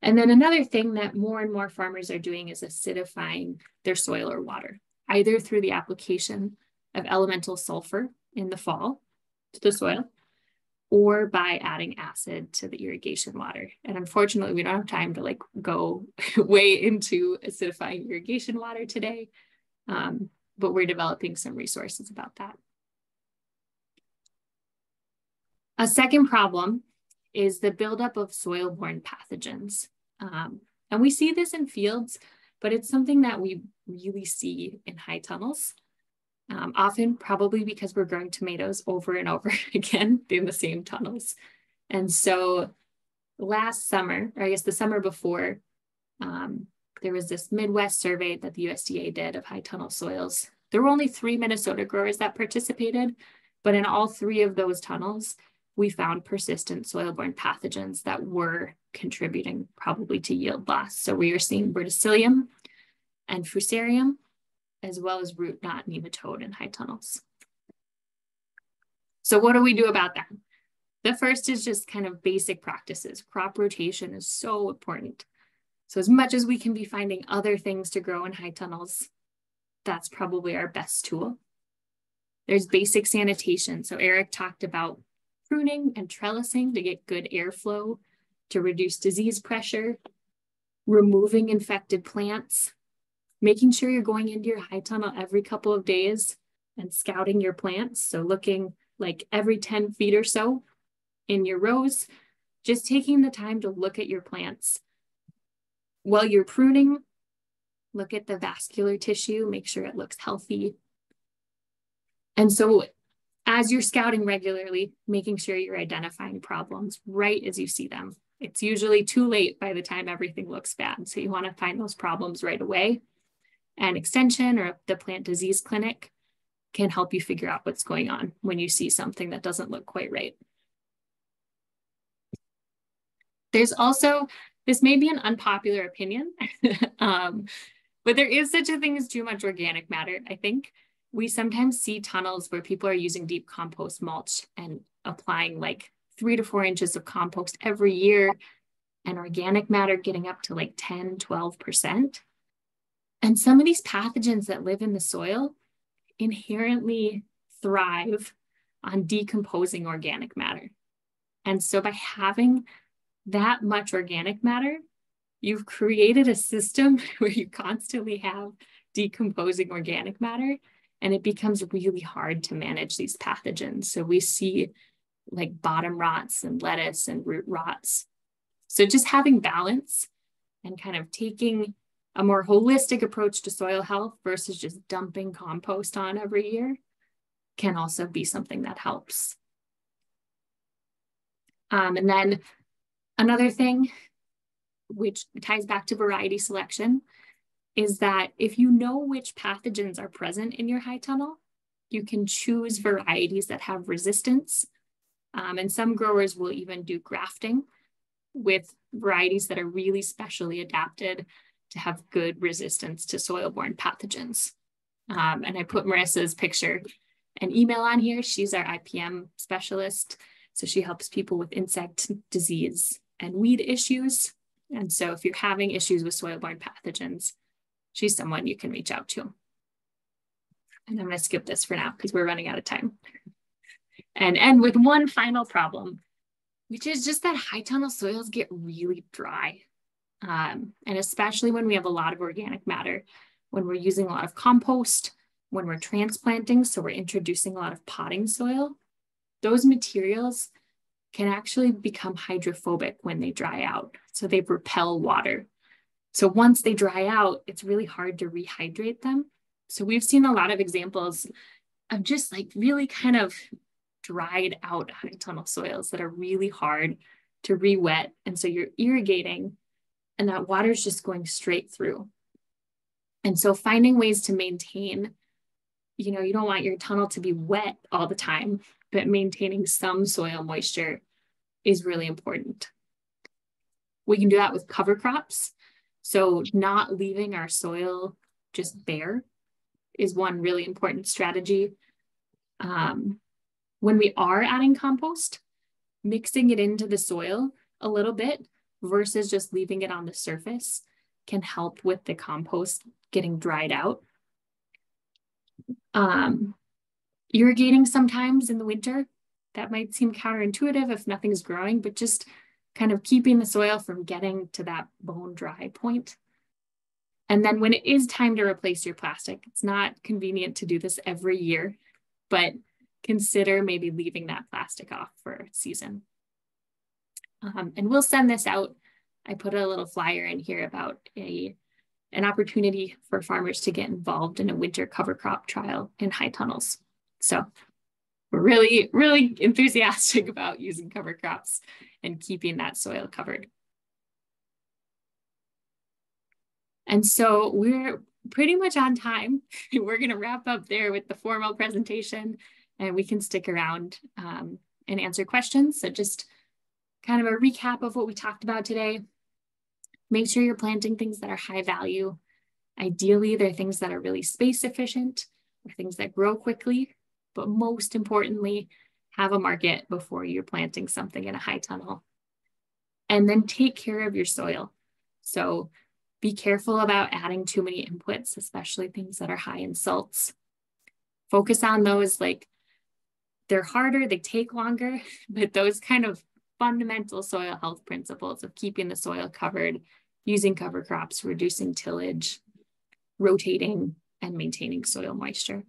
And then another thing that more and more farmers are doing is acidifying their soil or water, either through the application of elemental sulfur in the fall to the soil or by adding acid to the irrigation water. And unfortunately, we don't have time to like go way into acidifying irrigation water today, um, but we're developing some resources about that. A second problem is the buildup of soil-borne pathogens. Um, and we see this in fields, but it's something that we really see in high tunnels. Um, often probably because we're growing tomatoes over and over again in the same tunnels. And so last summer, or I guess the summer before, um, there was this Midwest survey that the USDA did of high tunnel soils. There were only three Minnesota growers that participated, but in all three of those tunnels, we found persistent soil-borne pathogens that were contributing probably to yield loss. So we are seeing verticillium and fusarium, as well as root knot nematode in high tunnels. So what do we do about that? The first is just kind of basic practices. Crop rotation is so important. So as much as we can be finding other things to grow in high tunnels, that's probably our best tool. There's basic sanitation. So Erik talked about pruning and trellising to get good airflow to reduce disease pressure, removing infected plants, making sure you're going into your high tunnel every couple of days and scouting your plants. So looking like every 10 feet or so in your rows, just taking the time to look at your plants. While you're pruning, look at the vascular tissue, make sure it looks healthy. And so as you're scouting regularly, making sure you're identifying problems right as you see them. It's usually too late by the time everything looks bad. So you want to find those problems right away. And extension or the plant disease clinic can help you figure out what's going on when you see something that doesn't look quite right. There's also, this may be an unpopular opinion, um, but there is such a thing as too much organic matter, I think we sometimes see tunnels where people are using deep compost mulch and applying like three to four inches of compost every year and organic matter getting up to like 10, 12%. And some of these pathogens that live in the soil inherently thrive on decomposing organic matter. And so by having that much organic matter, you've created a system where you constantly have decomposing organic matter and it becomes really hard to manage these pathogens. So we see like bottom rots and lettuce and root rots. So just having balance and kind of taking a more holistic approach to soil health versus just dumping compost on every year can also be something that helps. Um, and then another thing, which ties back to variety selection, is that if you know which pathogens are present in your high tunnel, you can choose varieties that have resistance. Um, and some growers will even do grafting with varieties that are really specially adapted to have good resistance to soil-borne pathogens. Um, and I put Marissa's picture and email on here. She's our IPM specialist. So she helps people with insect disease and weed issues. And so if you're having issues with soil-borne pathogens, she's someone you can reach out to. And I'm going to skip this for now because we're running out of time. And end with one final problem, which is just that high tunnel soils get really dry. Um, and especially when we have a lot of organic matter, when we're using a lot of compost, when we're transplanting, so we're introducing a lot of potting soil, those materials can actually become hydrophobic when they dry out. So they repel water. So once they dry out, it's really hard to rehydrate them. So we've seen a lot of examples of just like really kind of dried out high tunnel soils that are really hard to re-wet. And so you're irrigating and that water is just going straight through. And so finding ways to maintain, you know, you don't want your tunnel to be wet all the time, but maintaining some soil moisture is really important. We can do that with cover crops. So not leaving our soil just bare is one really important strategy. Um, when we are adding compost, mixing it into the soil a little bit versus just leaving it on the surface can help with the compost getting dried out. Um, irrigating sometimes in the winter, that might seem counterintuitive if nothing's growing, but just kind of keeping the soil from getting to that bone dry point. And then when it is time to replace your plastic, it's not convenient to do this every year, but consider maybe leaving that plastic off for a season. Um, and we'll send this out. I put a little flyer in here about a an opportunity for farmers to get involved in a winter cover crop trial in high tunnels. So we're really, really enthusiastic about using cover crops and keeping that soil covered. And so we're pretty much on time. we're going to wrap up there with the formal presentation and we can stick around um, and answer questions. So just kind of a recap of what we talked about today. Make sure you're planting things that are high value. Ideally, they're things that are really space efficient or things that grow quickly. But most importantly, have a market before you're planting something in a high tunnel. And then take care of your soil. So be careful about adding too many inputs, especially things that are high in salts. Focus on those like they're harder, they take longer, but those kind of fundamental soil health principles of keeping the soil covered, using cover crops, reducing tillage, rotating, and maintaining soil moisture.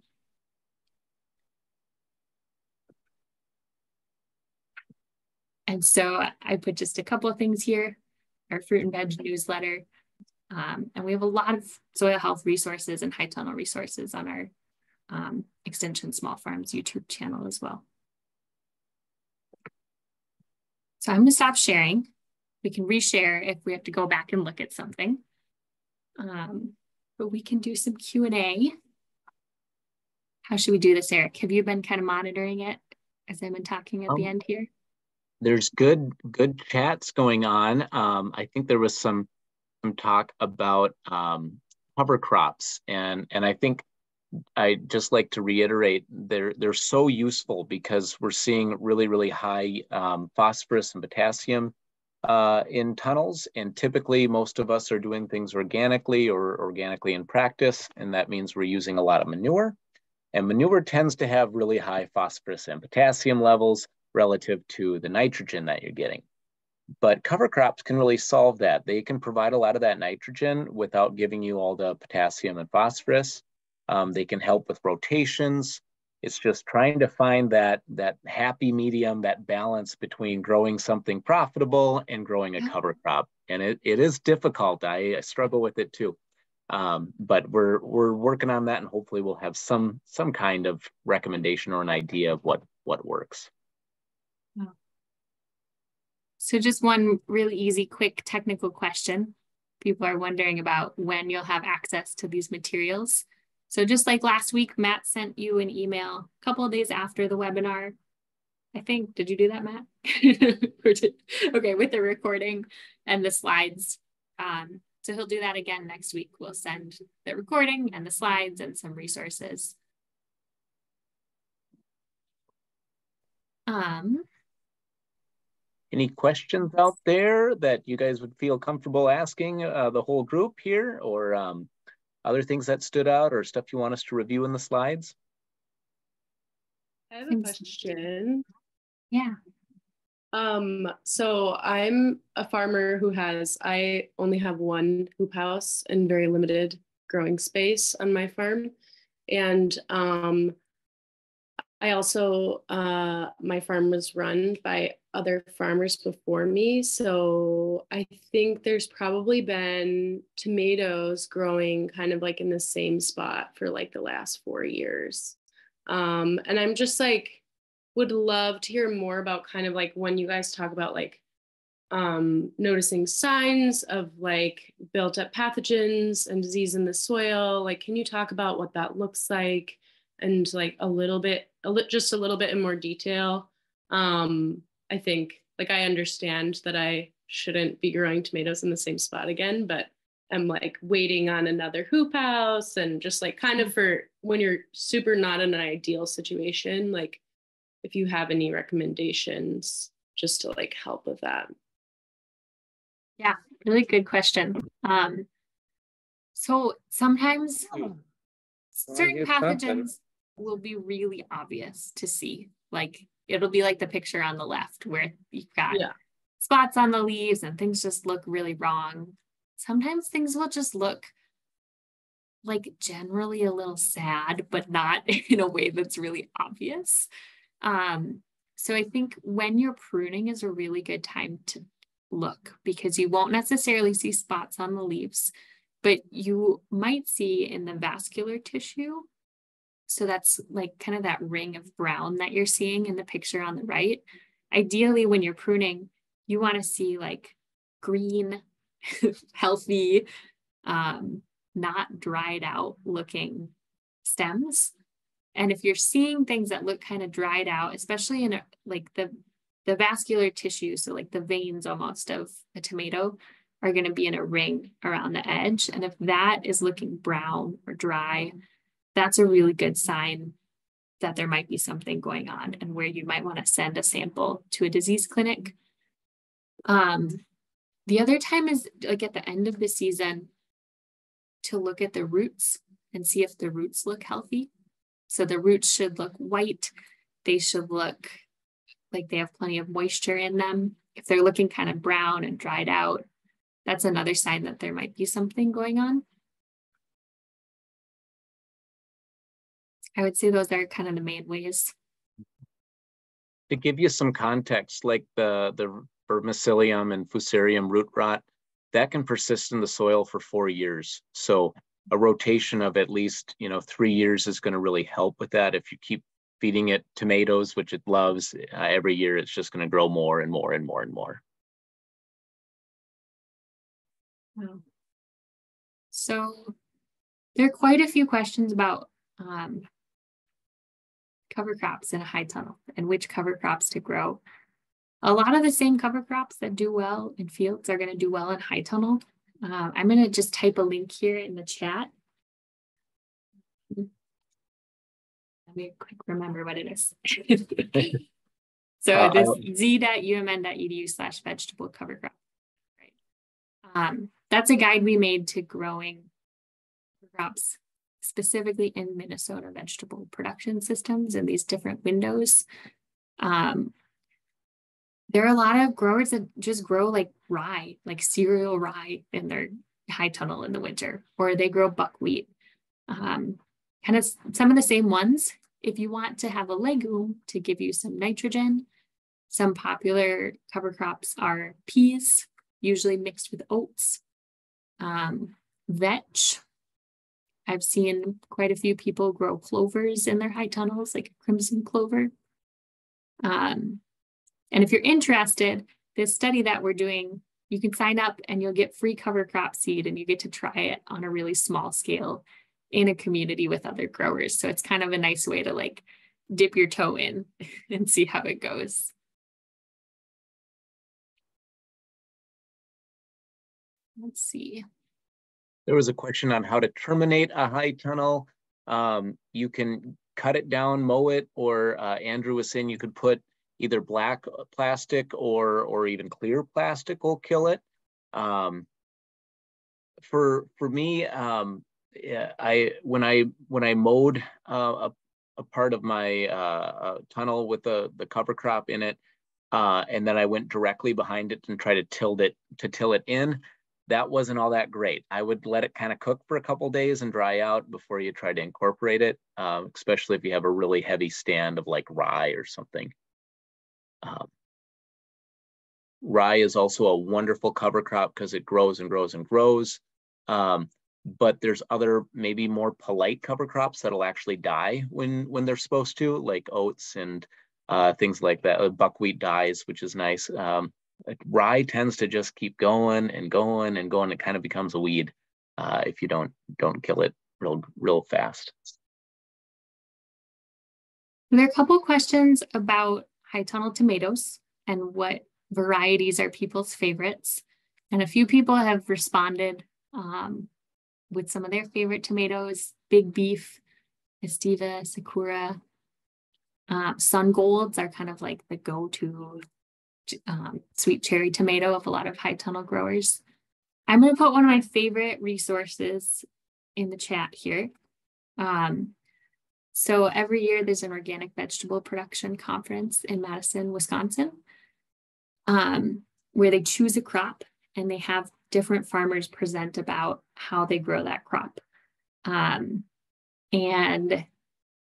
And so I put just a couple of things here, our fruit and veg newsletter. Um, and we have a lot of soil health resources and high tunnel resources on our um, Extension Small Farms YouTube channel as well. So I'm gonna stop sharing. We can reshare if we have to go back and look at something. Um, but we can do some Q&A. How should we do this, Erik? Have you been kind of monitoring it as I've been talking at um, the end here? There's good good chats going on. Um, I think there was some some talk about um, cover crops, and and I think I just like to reiterate they're they're so useful because we're seeing really really high um, phosphorus and potassium uh, in tunnels, and typically most of us are doing things organically or organically in practice, and that means we're using a lot of manure. And manure tends to have really high phosphorus and potassium levels relative to the nitrogen that you're getting. But cover crops can really solve that. They can provide a lot of that nitrogen without giving you all the potassium and phosphorus. Um, they can help with rotations. It's just trying to find that that happy medium, that balance between growing something profitable and growing a cover crop. And it, it is difficult. I, I struggle with it too. Um, but we're we're working on that, and hopefully we'll have some some kind of recommendation or an idea of what what works. So just one really easy, quick technical question. People are wondering about when you'll have access to these materials. So just like last week, Matt sent you an email a couple of days after the webinar. I think, did you do that, Matt? okay, with the recording and the slides. Um, so he'll do that again next week. We'll send the recording and the slides and some resources. Um, Any questions out there that you guys would feel comfortable asking uh, the whole group here or um, other things that stood out or stuff you want us to review in the slides? I have a question. Yeah. Um, so I'm a farmer who has, I only have one hoop house and very limited growing space on my farm. And um, I also, uh, my farm was run by other farmers before me. So I think there's probably been tomatoes growing kind of like in the same spot for like the last four years. Um, and I'm just like, would love to hear more about kind of like when you guys talk about like um, noticing signs of like built up pathogens and disease in the soil. Like, can you talk about what that looks like and like a little bit, a li- just a little bit in more detail? Um, I think like I understand that I shouldn't be growing tomatoes in the same spot again, but I'm like waiting on another hoop house and just like kind of for when you're super not in an ideal situation, like if you have any recommendations just to like help with that. Yeah, really good question. Um, so sometimes certain pathogens will be really obvious to see. Like it'll be like the picture on the left where you've got yeah. spots on the leaves and things just look really wrong. Sometimes things will just look like generally a little sad, but not in a way that's really obvious. Um, so I think when you're pruning is a really good time to look because you won't necessarily see spots on the leaves, but you might see in the vascular tissue. So that's like kind of that ring of brown that you're seeing in the picture on the right. Ideally, when you're pruning, you want to see like green, healthy, um, not dried out looking stems. And if you're seeing things that look kind of dried out, especially in a, like the the vascular tissue, so like the veins almost of a tomato, are going to be in a ring around the edge. And if that is looking brown or dry, that's a really good sign that there might be something going on and where you might want to send a sample to a disease clinic. Um, the other time is like at the end of the season to look at the roots and see if the roots look healthy. So the roots should look white. They should look like they have plenty of moisture in them. If they're looking kind of brown and dried out, that's another sign that there might be something going on. I would say those are kind of the main ways. To give you some context, like the, the verticillium and fusarium root rot, that can persist in the soil for four years. So a rotation of at least, you know, three years is going to really help with that. If you keep feeding it tomatoes, which it loves, uh, every year it's just going to grow more and more and more and more. Wow. So there are quite a few questions about um, cover crops in a high tunnel and which cover crops to grow. A lot of the same cover crops that do well in fields are going to do well in high tunnel. Uh, I'm going to just type a link here in the chat. Let me quick remember what it is. so uh, this z.umn.edu slash vegetable cover crop. Right. Um, that's a guide we made to growing crops specifically in Minnesota vegetable production systems and these different windows. Um, there are a lot of growers that just grow like rye, like cereal rye in their high tunnel in the winter, or they grow buckwheat. Um, kind of some of the same ones. If you want to have a legume to give you some nitrogen, some popular cover crops are peas, usually mixed with oats, um, vetch. I've seen quite a few people grow clovers in their high tunnels, like a crimson clover. Um, and if you're interested, this study that we're doing, you can sign up and you'll get free cover crop seed and you get to try it on a really small scale in a community with other growers. So it's kind of a nice way to like dip your toe in and see how it goes. Let's see. There was a question on how to terminate a high tunnel. Um, you can cut it down, mow it, or uh, Andrew was saying you could put either black plastic or or even clear plastic will kill it. Um, for for me, um, I when I when I mowed uh, a, a part of my uh, tunnel with the the cover crop in it, uh, and then I went directly behind it and tried to tilt it to till it in. That wasn't all that great. I would let it kind of cook for a couple days and dry out before you try to incorporate it, um, especially if you have a really heavy stand of like rye or something. Um, rye is also a wonderful cover crop because it grows and grows and grows. Um, but there's other maybe more polite cover crops that'll actually die when when they're supposed to, like oats and uh, things like that. Uh, buckwheat dies, which is nice. Um, rye tends to just keep going and going and going. It kind of becomes a weed uh, if you don't don't kill it real real fast. There are a couple questions about high tunnel tomatoes and what varieties are people's favorites. And a few people have responded um, with some of their favorite tomatoes, Big Beef, Estiva, Sakura. Uh, Sun Golds are kind of like the go-to um, sweet cherry tomato of a lot of high tunnel growers. I'm going to put one of my favorite resources in the chat here. Um, so every year there's an organic vegetable production conference in Madison, Wisconsin, um, where they choose a crop and they have different farmers present about how they grow that crop. Um, and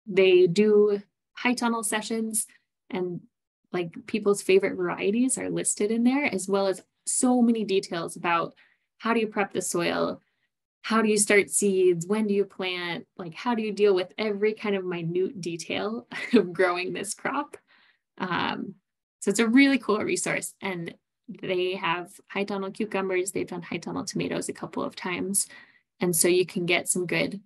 they do high tunnel sessions and like people's favorite varieties are listed in there, as well as so many details about how do you prep the soil, how do you start seeds, when do you plant, like how do you deal with every kind of minute detail of growing this crop. Um, so it's a really cool resource. And they have high tunnel cucumbers, they've done high tunnel tomatoes a couple of times. And so you can get some good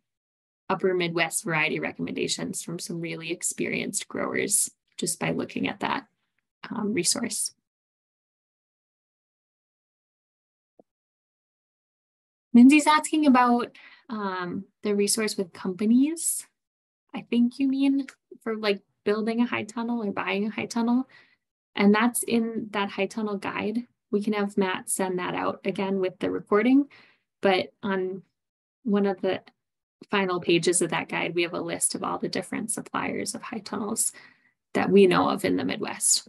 upper Midwest variety recommendations from some really experienced growers just by looking at that um, resource. Lindsay's asking about um, the resource with companies. I think you mean for like building a high tunnel or buying a high tunnel. And that's in that high tunnel guide. We can have Matt send that out again with the recording. But on one of the final pages of that guide, we have a list of all the different suppliers of high tunnels that we know of in the Midwest.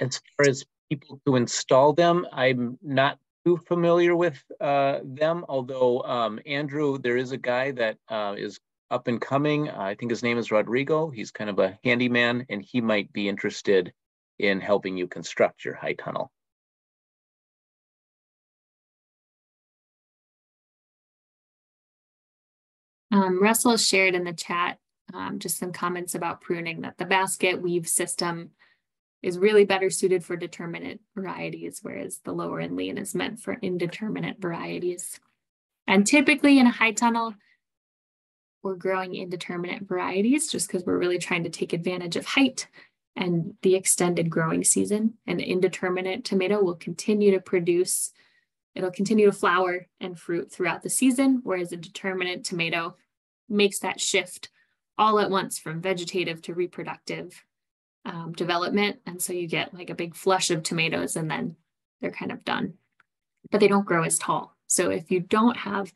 As far as people to install them, I'm not too familiar with uh, them, although um, Andrew, there is a guy that uh, is up and coming. I think his name is Rodrigo. He's kind of a handyman and he might be interested in helping you construct your high tunnel. Um, Russell shared in the chat um, just some comments about pruning that the basket weave system is really better suited for determinate varieties, whereas the lower and lean is meant for indeterminate varieties. And typically in a high tunnel, we're growing indeterminate varieties just because we're really trying to take advantage of height and the extended growing season. An indeterminate tomato will continue to produce It'll continue to flower and fruit throughout the season, whereas a determinate tomato makes that shift all at once from vegetative to reproductive um, development. And so you get like a big flush of tomatoes and then they're kind of done, but they don't grow as tall. So if you don't have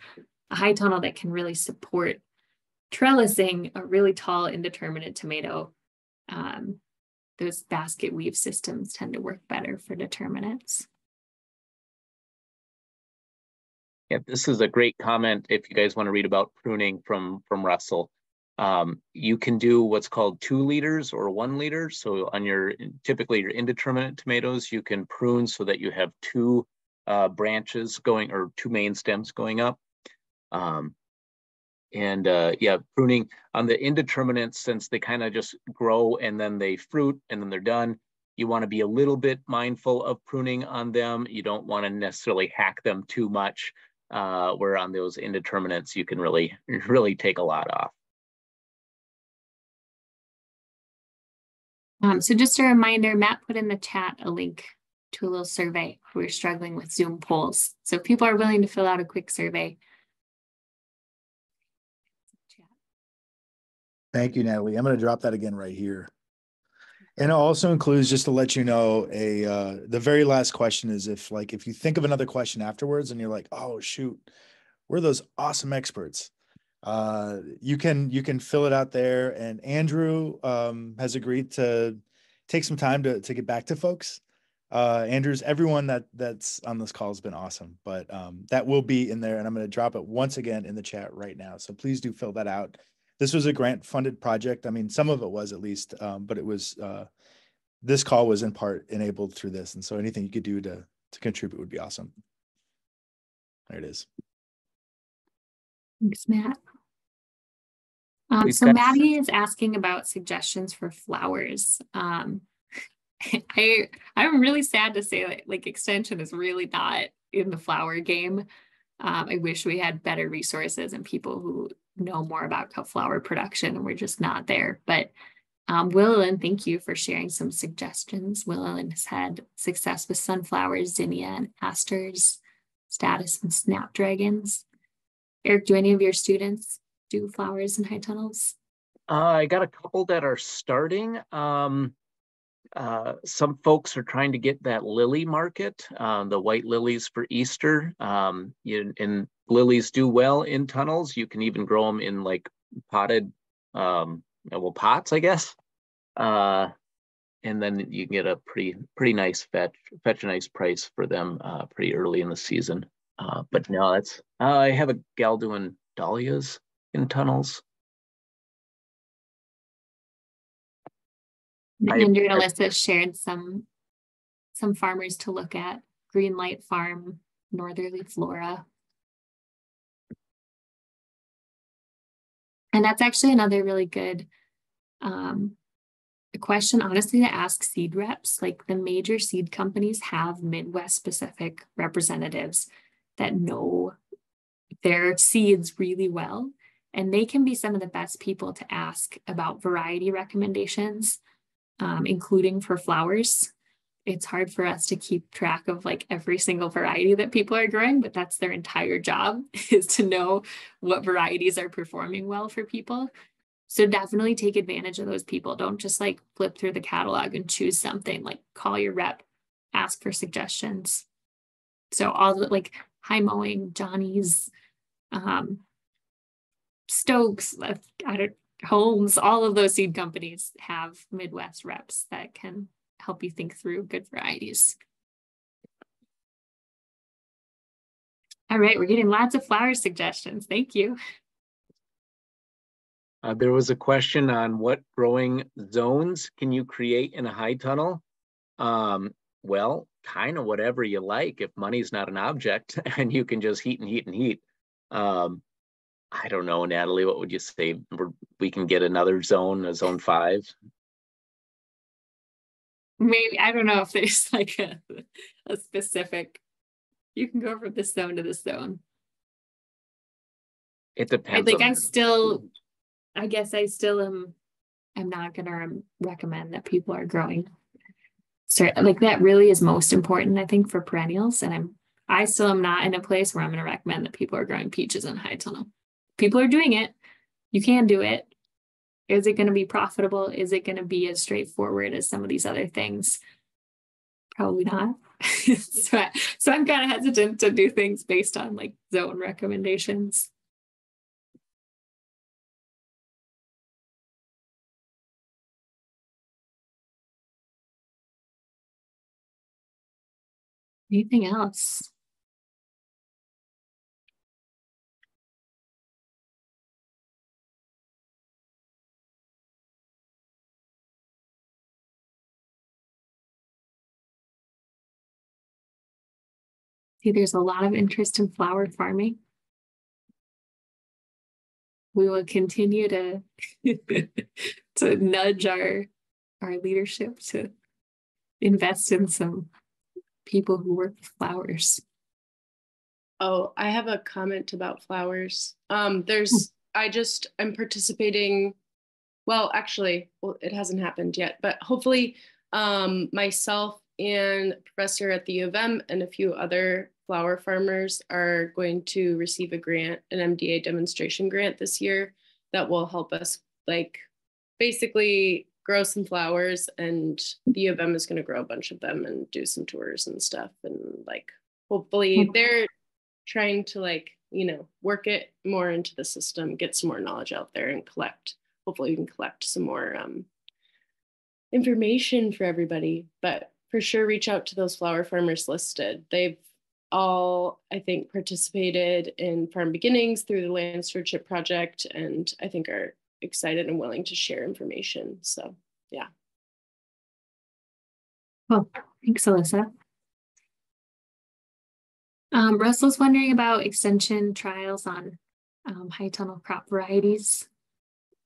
a high tunnel that can really support trellising a really tall indeterminate tomato, um, those basket weave systems tend to work better for determinates. Yeah, this is a great comment if you guys want to read about pruning from, from Russell. Um, you can do what's called two leaders or one leader. So on your, typically your indeterminate tomatoes, you can prune so that you have two uh, branches going or two main stems going up. Um, and uh, yeah, pruning on the indeterminates, since they kind of just grow and then they fruit and then they're done, you want to be a little bit mindful of pruning on them. You don't want to necessarily hack them too much uh, where on those indeterminates, you can really, really take a lot off. Um, so just a reminder, Matt put in the chat a link to a little survey. We're struggling with Zoom polls. So if people are willing to fill out a quick survey. Thank you, Natalie. I'm going to drop that again right here. And it also includes just to let you know a uh, the very last question is if like if you think of another question afterwards and you're like, oh shoot, we're those awesome experts. Uh, you can you can fill it out there. And Andrew um, has agreed to take some time to to get back to folks. Uh, Andrews, everyone that that's on this call has been awesome, but um, that will be in there, and I'm going to drop it once again in the chat right now. So please do fill that out this was a grant funded project. I mean, some of it was at least, um, but it was uh, this call was in part enabled through this, and so anything you could do to to contribute would be awesome. There it is. Thanks, Matt. Um, so Maddie is asking about suggestions for flowers. Um, I I'm really sad to say that like extension is really not in the flower game. Um, I wish we had better resources and people who know more about cut flower production and we're just not there. But Um, Willan, thank you for sharing some suggestions. Willan has had success with sunflowers, zinnia, and asters, statice, and snapdragons. Erik, do any of your students do flowers in high tunnels? Uh, I got a couple that are starting. Um, uh, some folks are trying to get that lily market, uh, the white lilies for Easter. Um, you, and lilies do well in tunnels. You can even grow them in like potted, um, well, pots, I guess. Uh, and then you can get a pretty pretty nice fetch fetch a nice price for them uh, pretty early in the season. Uh, but no, that's I have a gal doing dahlias in tunnels. Andrew and Alyssa shared some some farmers to look at. Greenlight Farm, Northerly Flora. And that's actually another really good um, question, honestly, to ask seed reps. Like the major seed companies have Midwest specific representatives that know their seeds really well. And they can be some of the best people to ask about variety recommendations um, including for flowers. It's hard for us to keep track of like every single variety that people are growing, but that's their entire job is to know what varieties are performing well for people. So definitely take advantage of those people. Don't just like flip through the catalog and choose something. Like call your rep, ask for suggestions. So all the like high mowing, Johnny's, um, Stokes, I don't Homes, all of those seed companies have Midwest reps that can help you think through good varieties. All right, we're getting lots of flower suggestions. Thank you. Uh, there was a question on what growing zones can you create in a high tunnel? Um, well, kind of whatever you like if money's not an object and you can just heat and heat and heat. Um, I don't know, Natalie, what would you say? We're, we can get another zone, a zone five? Maybe, I don't know if there's like a, a specific, you can go from this zone to this zone. It depends. I think I still, I guess I still am, I'm not gonna recommend that people are growing. Certain, like that really is most important, I think, for perennials. And I'm, I still am not in a place where I'm gonna recommend that people are growing peaches in high tunnel people are doing it. You can do it. Is it going to be profitable? Is it going to be as straightforward as some of these other things? Probably not. so, I, so I'm kind of hesitant to do things based on like zone recommendations. Anything else? See, there's a lot of interest in flower farming. We will continue to to nudge our our leadership to invest in some people who work with flowers. Oh, I have a comment about flowers. Um, there's hmm. I just am participating. Well, actually, well, it hasn't happened yet, but hopefully, um, myself and professor at the U of M and a few other flower farmers are going to receive a grant, an MDA demonstration grant this year that will help us like basically grow some flowers and the U of M is going to grow a bunch of them and do some tours and stuff and like hopefully mm-hmm. they're trying to like you know work it more into the system get some more knowledge out there and collect hopefully we can collect some more um, information for everybody but for sure reach out to those flower farmers listed. They've all, I think, participated in Farm Beginnings through the Land Stewardship Project, and I think are excited and willing to share information. So, yeah. Well, thanks, Alyssa. Um, Russell's wondering about extension trials on um, high tunnel crop varieties.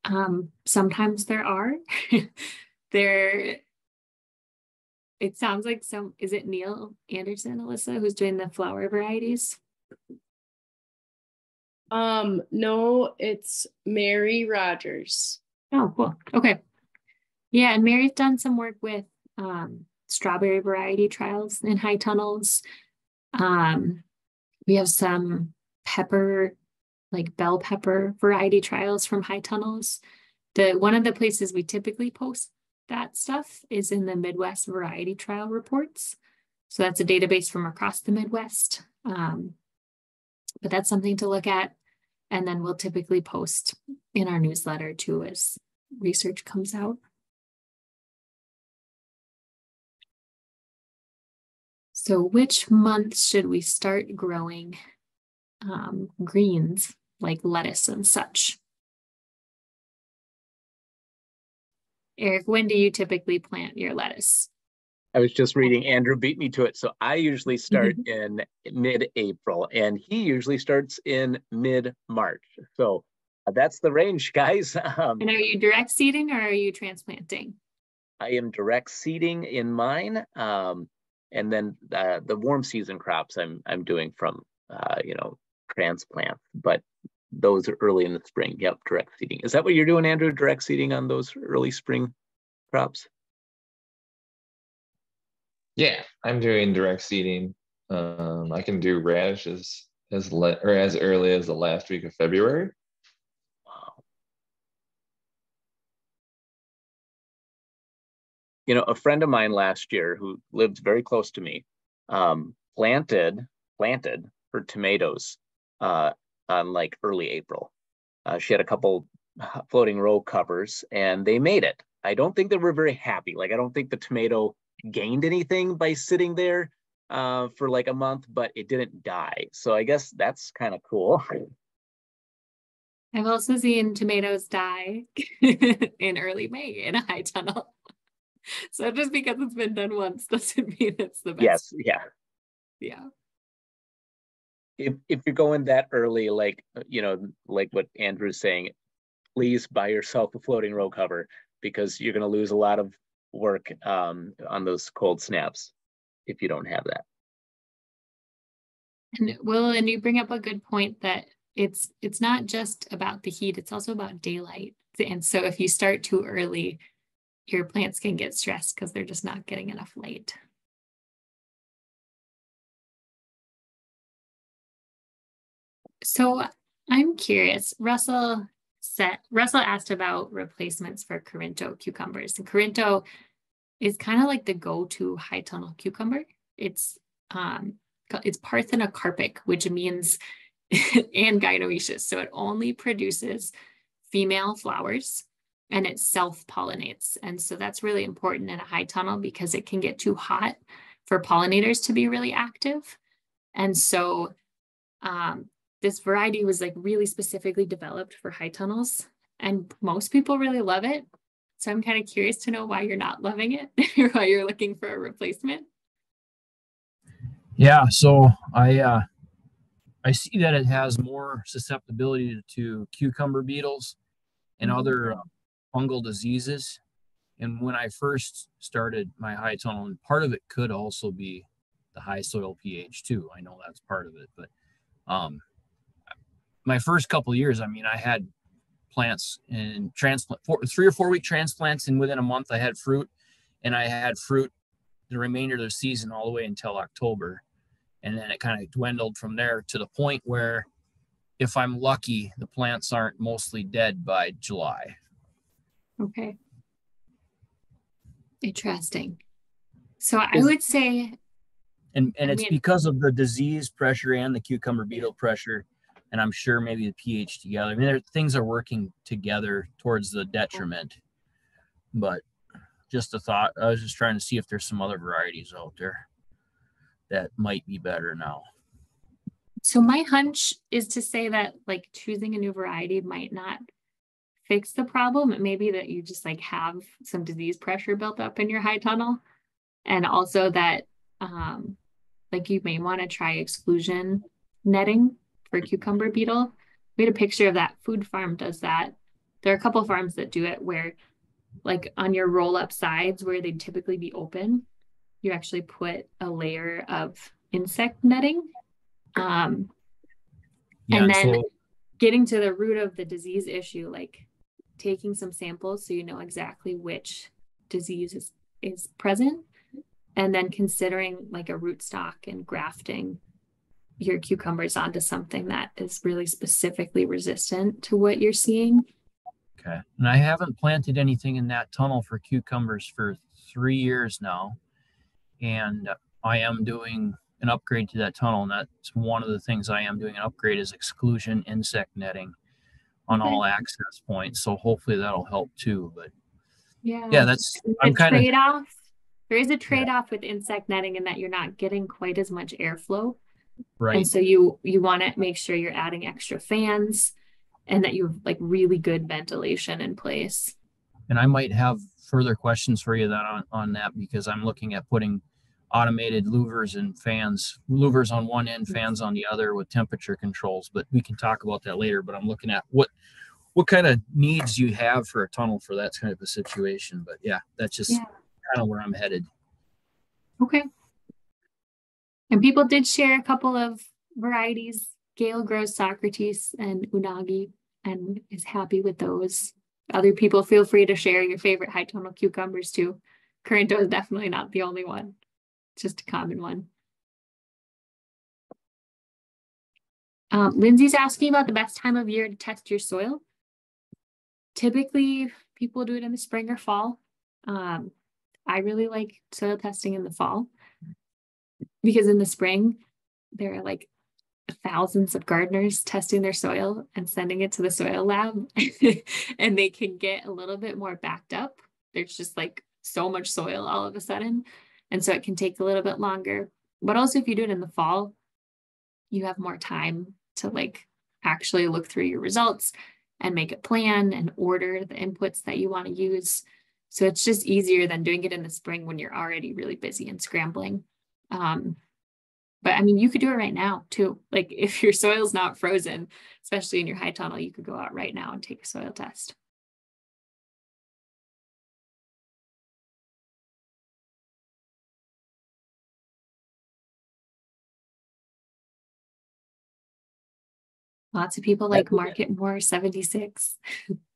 Um, sometimes there are. there it sounds like some is it Neil Anderson, Alyssa, who's doing the flower varieties? Um, no, it's Mary Rogers. Oh, cool. Okay. Yeah, and Mary's done some work with um, strawberry variety trials in high tunnels. Um, we have some pepper, like bell pepper variety trials from high tunnels. The one of the places we typically post that stuff is in the Midwest variety trial reports. So that's a database from across the Midwest. Um, but that's something to look at. And then we'll typically post in our newsletter too as research comes out. So which month should we start growing um, greens like lettuce and such? Erik, when do you typically plant your lettuce? I was just reading Andrew beat me to it. So I usually start mm-hmm. in mid-April and he usually starts in mid-March. So uh, that's the range, guys. Um, and are you direct seeding or are you transplanting? I am direct seeding in mine. Um, and then uh, the warm season crops I'm I'm doing from uh, you know transplant, but those are early in the spring. Yep, direct seeding. Is that what you're doing, Andrew? Direct seeding on those early spring crops? Yeah, I'm doing direct seeding. Um, I can do radishes as le- or as early as the last week of February. Wow. You know, a friend of mine last year who lived very close to me um, planted planted her tomatoes uh, on like early April. Uh, she had a couple floating row covers and they made it. I don't think they were very happy. Like I don't think the tomato gained anything by sitting there uh, for like a month, but it didn't die. So I guess that's kind of cool. I've also seen tomatoes die in early May in a high tunnel. so just because it's been done once doesn't mean it's the best. Yes, yeah. Yeah. If if you're going that early, like you know, like what Andrew's saying, please buy yourself a floating row cover because you're gonna lose a lot of work um, on those cold snaps if you don't have that. And Will, and you bring up a good point that it's it's not just about the heat, it's also about daylight. And so if you start too early, your plants can get stressed because they're just not getting enough light. So I'm curious, Russell said, Russell asked about replacements for Corinto cucumbers. And Corinto is kind of like the go-to high tunnel cucumber. It's um, it's parthenocarpic, which means and gynoecious. So it only produces female flowers and it self pollinates. And so that's really important in a high tunnel because it can get too hot for pollinators to be really active. And so um, this variety was like really specifically developed for high tunnels, and most people really love it. So I'm kind of curious to know why you're not loving it or why you're looking for a replacement. Yeah, so I uh, I see that it has more susceptibility to cucumber beetles and mm-hmm. other uh, fungal diseases. And when I first started my high tunnel, and part of it could also be the high soil pH too. I know that's part of it, but um, my first couple years, I mean, I had plants and transplant four, three or four week transplants, and within a month, I had fruit, and I had fruit the remainder of the season all the way until October, and then it kind of dwindled from there to the point where, if I'm lucky, the plants aren't mostly dead by July. Okay. Interesting. So I would say and and it's I mean, because of the disease pressure and the cucumber beetle pressure and i'm sure maybe the ph together i mean there, things are working together towards the detriment but just a thought i was just trying to see if there's some other varieties out there that might be better now so my hunch is to say that like choosing a new variety might not fix the problem. It may be that you just like have some disease pressure built up in your high tunnel. And also that um, like you may want to try exclusion netting for cucumber beetle. We had a picture of that food farm does that. There are a couple farms that do it where like on your roll up sides where they'd typically be open, you actually put a layer of insect netting. Um, yeah, and then so- getting to the root of the disease issue, like taking some samples so you know exactly which disease is, is present. And then considering like a root stock and grafting your cucumbers onto something that is really specifically resistant to what you're seeing. Okay. And I haven't planted anything in that tunnel for cucumbers for three years now. And I am doing an upgrade to that tunnel. And that's one of the things I am doing an upgrade is exclusion insect netting on okay. all access points. So hopefully that'll help too. But yeah, yeah, that's I'm kind of trade off. There is a trade off yeah. with insect netting in that you're not getting quite as much airflow. Right. And so you you want to make sure you're adding extra fans and that you have like really good ventilation in place. And I might have further questions for you that on, on that because I'm looking at putting automated louvers and fans, louvers on one end, fans on the other with temperature controls. But we can talk about that later. But I'm looking at what what kind of needs you have for a tunnel for that kind of a situation. But yeah, that's just yeah. kind of where I'm headed. Okay. And people did share a couple of varieties. Gail grows Socrates and Unagi and is happy with those. Other people feel free to share your favorite high tunnel cucumbers too. Corinto is definitely not the only one, just a common one. Um, Lindsay's asking about the best time of year to test your soil. Typically, people do it in the spring or fall. Um, I really like soil testing in the fall because in the spring there are like thousands of gardeners testing their soil and sending it to the soil lab and they can get a little bit more backed up. There's just like so much soil all of a sudden and so it can take a little bit longer. But also if you do it in the fall you have more time to like actually look through your results and make a plan and order the inputs that you want to use. So it's just easier than doing it in the spring when you're already really busy and scrambling um, but I mean, you could do it right now too. Like if your soil's not frozen, especially in your high tunnel, you could go out right now and take a soil test. Lots of people like Market More 76.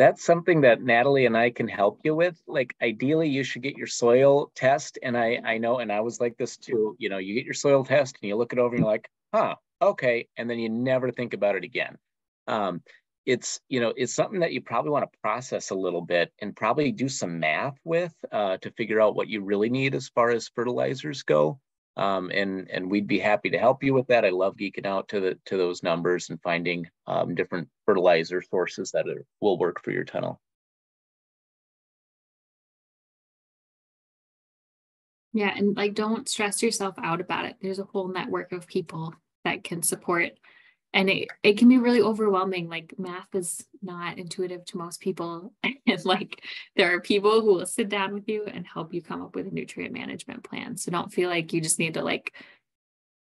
that's something that Natalie and I can help you with. Like ideally you should get your soil test. And I, I know, and I was like this too, you know, you get your soil test and you look it over and you're like, huh, okay. And then you never think about it again. Um, it's, you know, it's something that you probably want to process a little bit and probably do some math with uh, to figure out what you really need as far as fertilizers go um, and and we'd be happy to help you with that. I love geeking out to the to those numbers and finding um, different fertilizer sources that are, will work for your tunnel. Yeah, and like don't stress yourself out about it. There's a whole network of people that can support and it, it can be really overwhelming like math is not intuitive to most people. And like there are people who will sit down with you and help you come up with a nutrient management plan. So don't feel like you just need to like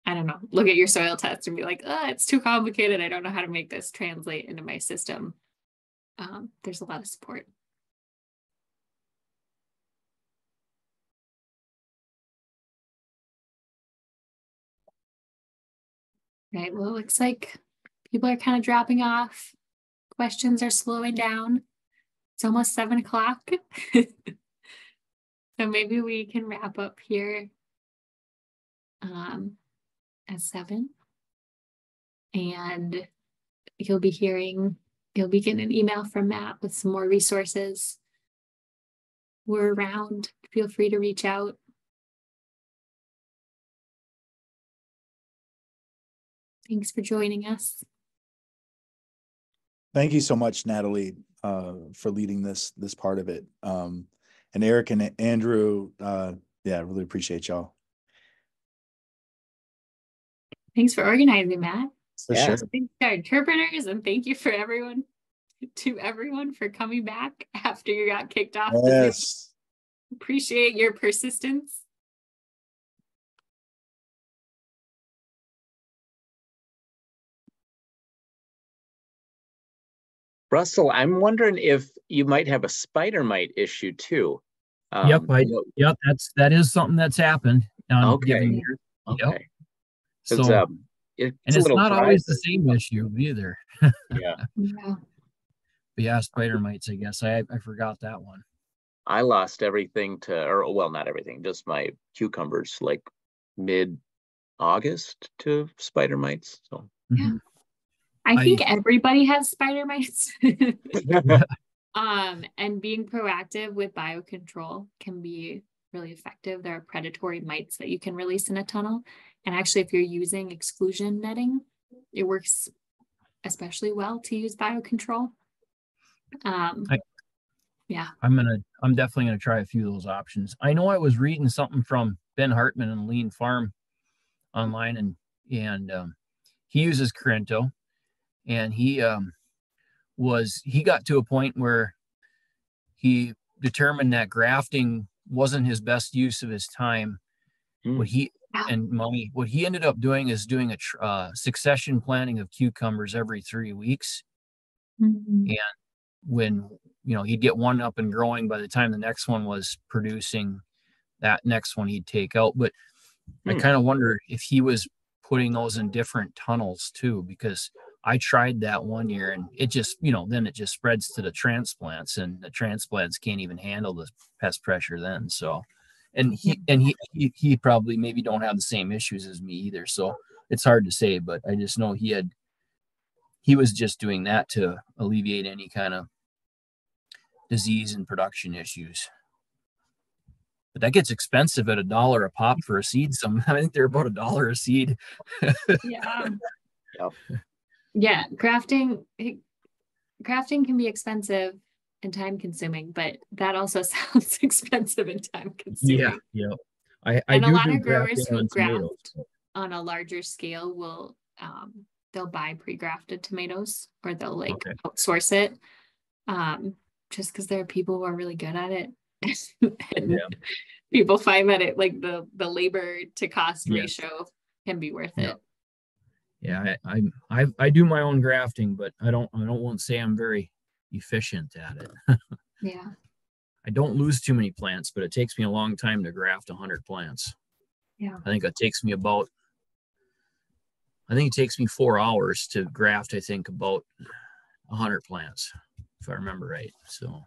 i don't know look at your soil test and be like oh it's too complicated. I don't know how to make this translate into my system. Um, there's a lot of support Right. Well, it looks like people are kind of dropping off. Questions are slowing down. It's almost seven o'clock. so maybe we can wrap up here um, at seven. And you'll be hearing, you'll be getting an email from Matt with some more resources. We're around. Feel free to reach out. Thanks for joining us. Thank you so much, Natalie, uh, for leading this this part of it. Um, and Erik and Andrew, uh, yeah, really appreciate y'all. Thanks for organizing, Matt. For yeah. sure. Thanks to our interpreters, and thank you for everyone, to everyone for coming back after you got kicked off. Yes. Appreciate your persistence. Russell, I'm wondering if you might have a spider mite issue too. Um, yep, I, yep, that's that is something that's happened. Okay. okay. Yep. So, um, it's and it's not always the same issue either. yeah. yeah. But yeah, spider mites. I guess I I forgot that one. I lost everything to, or well, not everything, just my cucumbers like mid August to spider mites. So Yeah. I think everybody has spider mites. um, and being proactive with biocontrol can be really effective. There are predatory mites that you can release in a tunnel. And actually, if you're using exclusion netting, it works especially well to use biocontrol. Um, I- yeah. I'm gonna, I'm definitely gonna try a few of those options. I know I was reading something from Ben Hartman and Lean Farm online and, and, um, he uses Corinto and he, um, was, he got to a point where he determined that grafting wasn't his best use of his time. Hmm. What he, and money, what he ended up doing is doing a, tr- uh, succession planting of cucumbers every three weeks Mhm. when you know he'd get one up and growing by the time the next one was producing that next one he'd take out but i Hmm. kind of wonder if he was putting those in different tunnels too because i tried that one year and it just you know then it just spreads to the transplants and the transplants can't even handle the pest pressure then so and he and he he, he probably maybe don't have the same issues as me either so it's hard to say but i just know he had he was just doing that to alleviate any kind of disease and production issues. But that gets expensive at a dollar a pop for a seed. Some I think they're about a dollar a seed. Yeah. Yep. Yeah, grafting grafting can be expensive and time consuming, but that also sounds expensive and time consuming. yeah. I, I And a do lot of growers who graft on a larger scale will um they'll buy pre-grafted tomatoes or they'll like Okay. outsource it. Um just because there are people who are really good at it. and Yeah. people find that it like the the labor to cost ratio can be worth Yeah. it. Yeah, I, I I I do my own grafting, but I don't I don't want to say I'm very efficient at it. Yeah. I don't lose too many plants, but it takes me a long time to graft hundred plants. Yeah. I think it takes me about I think it takes me four hours to graft, I think, about hundred plants, if I remember right. So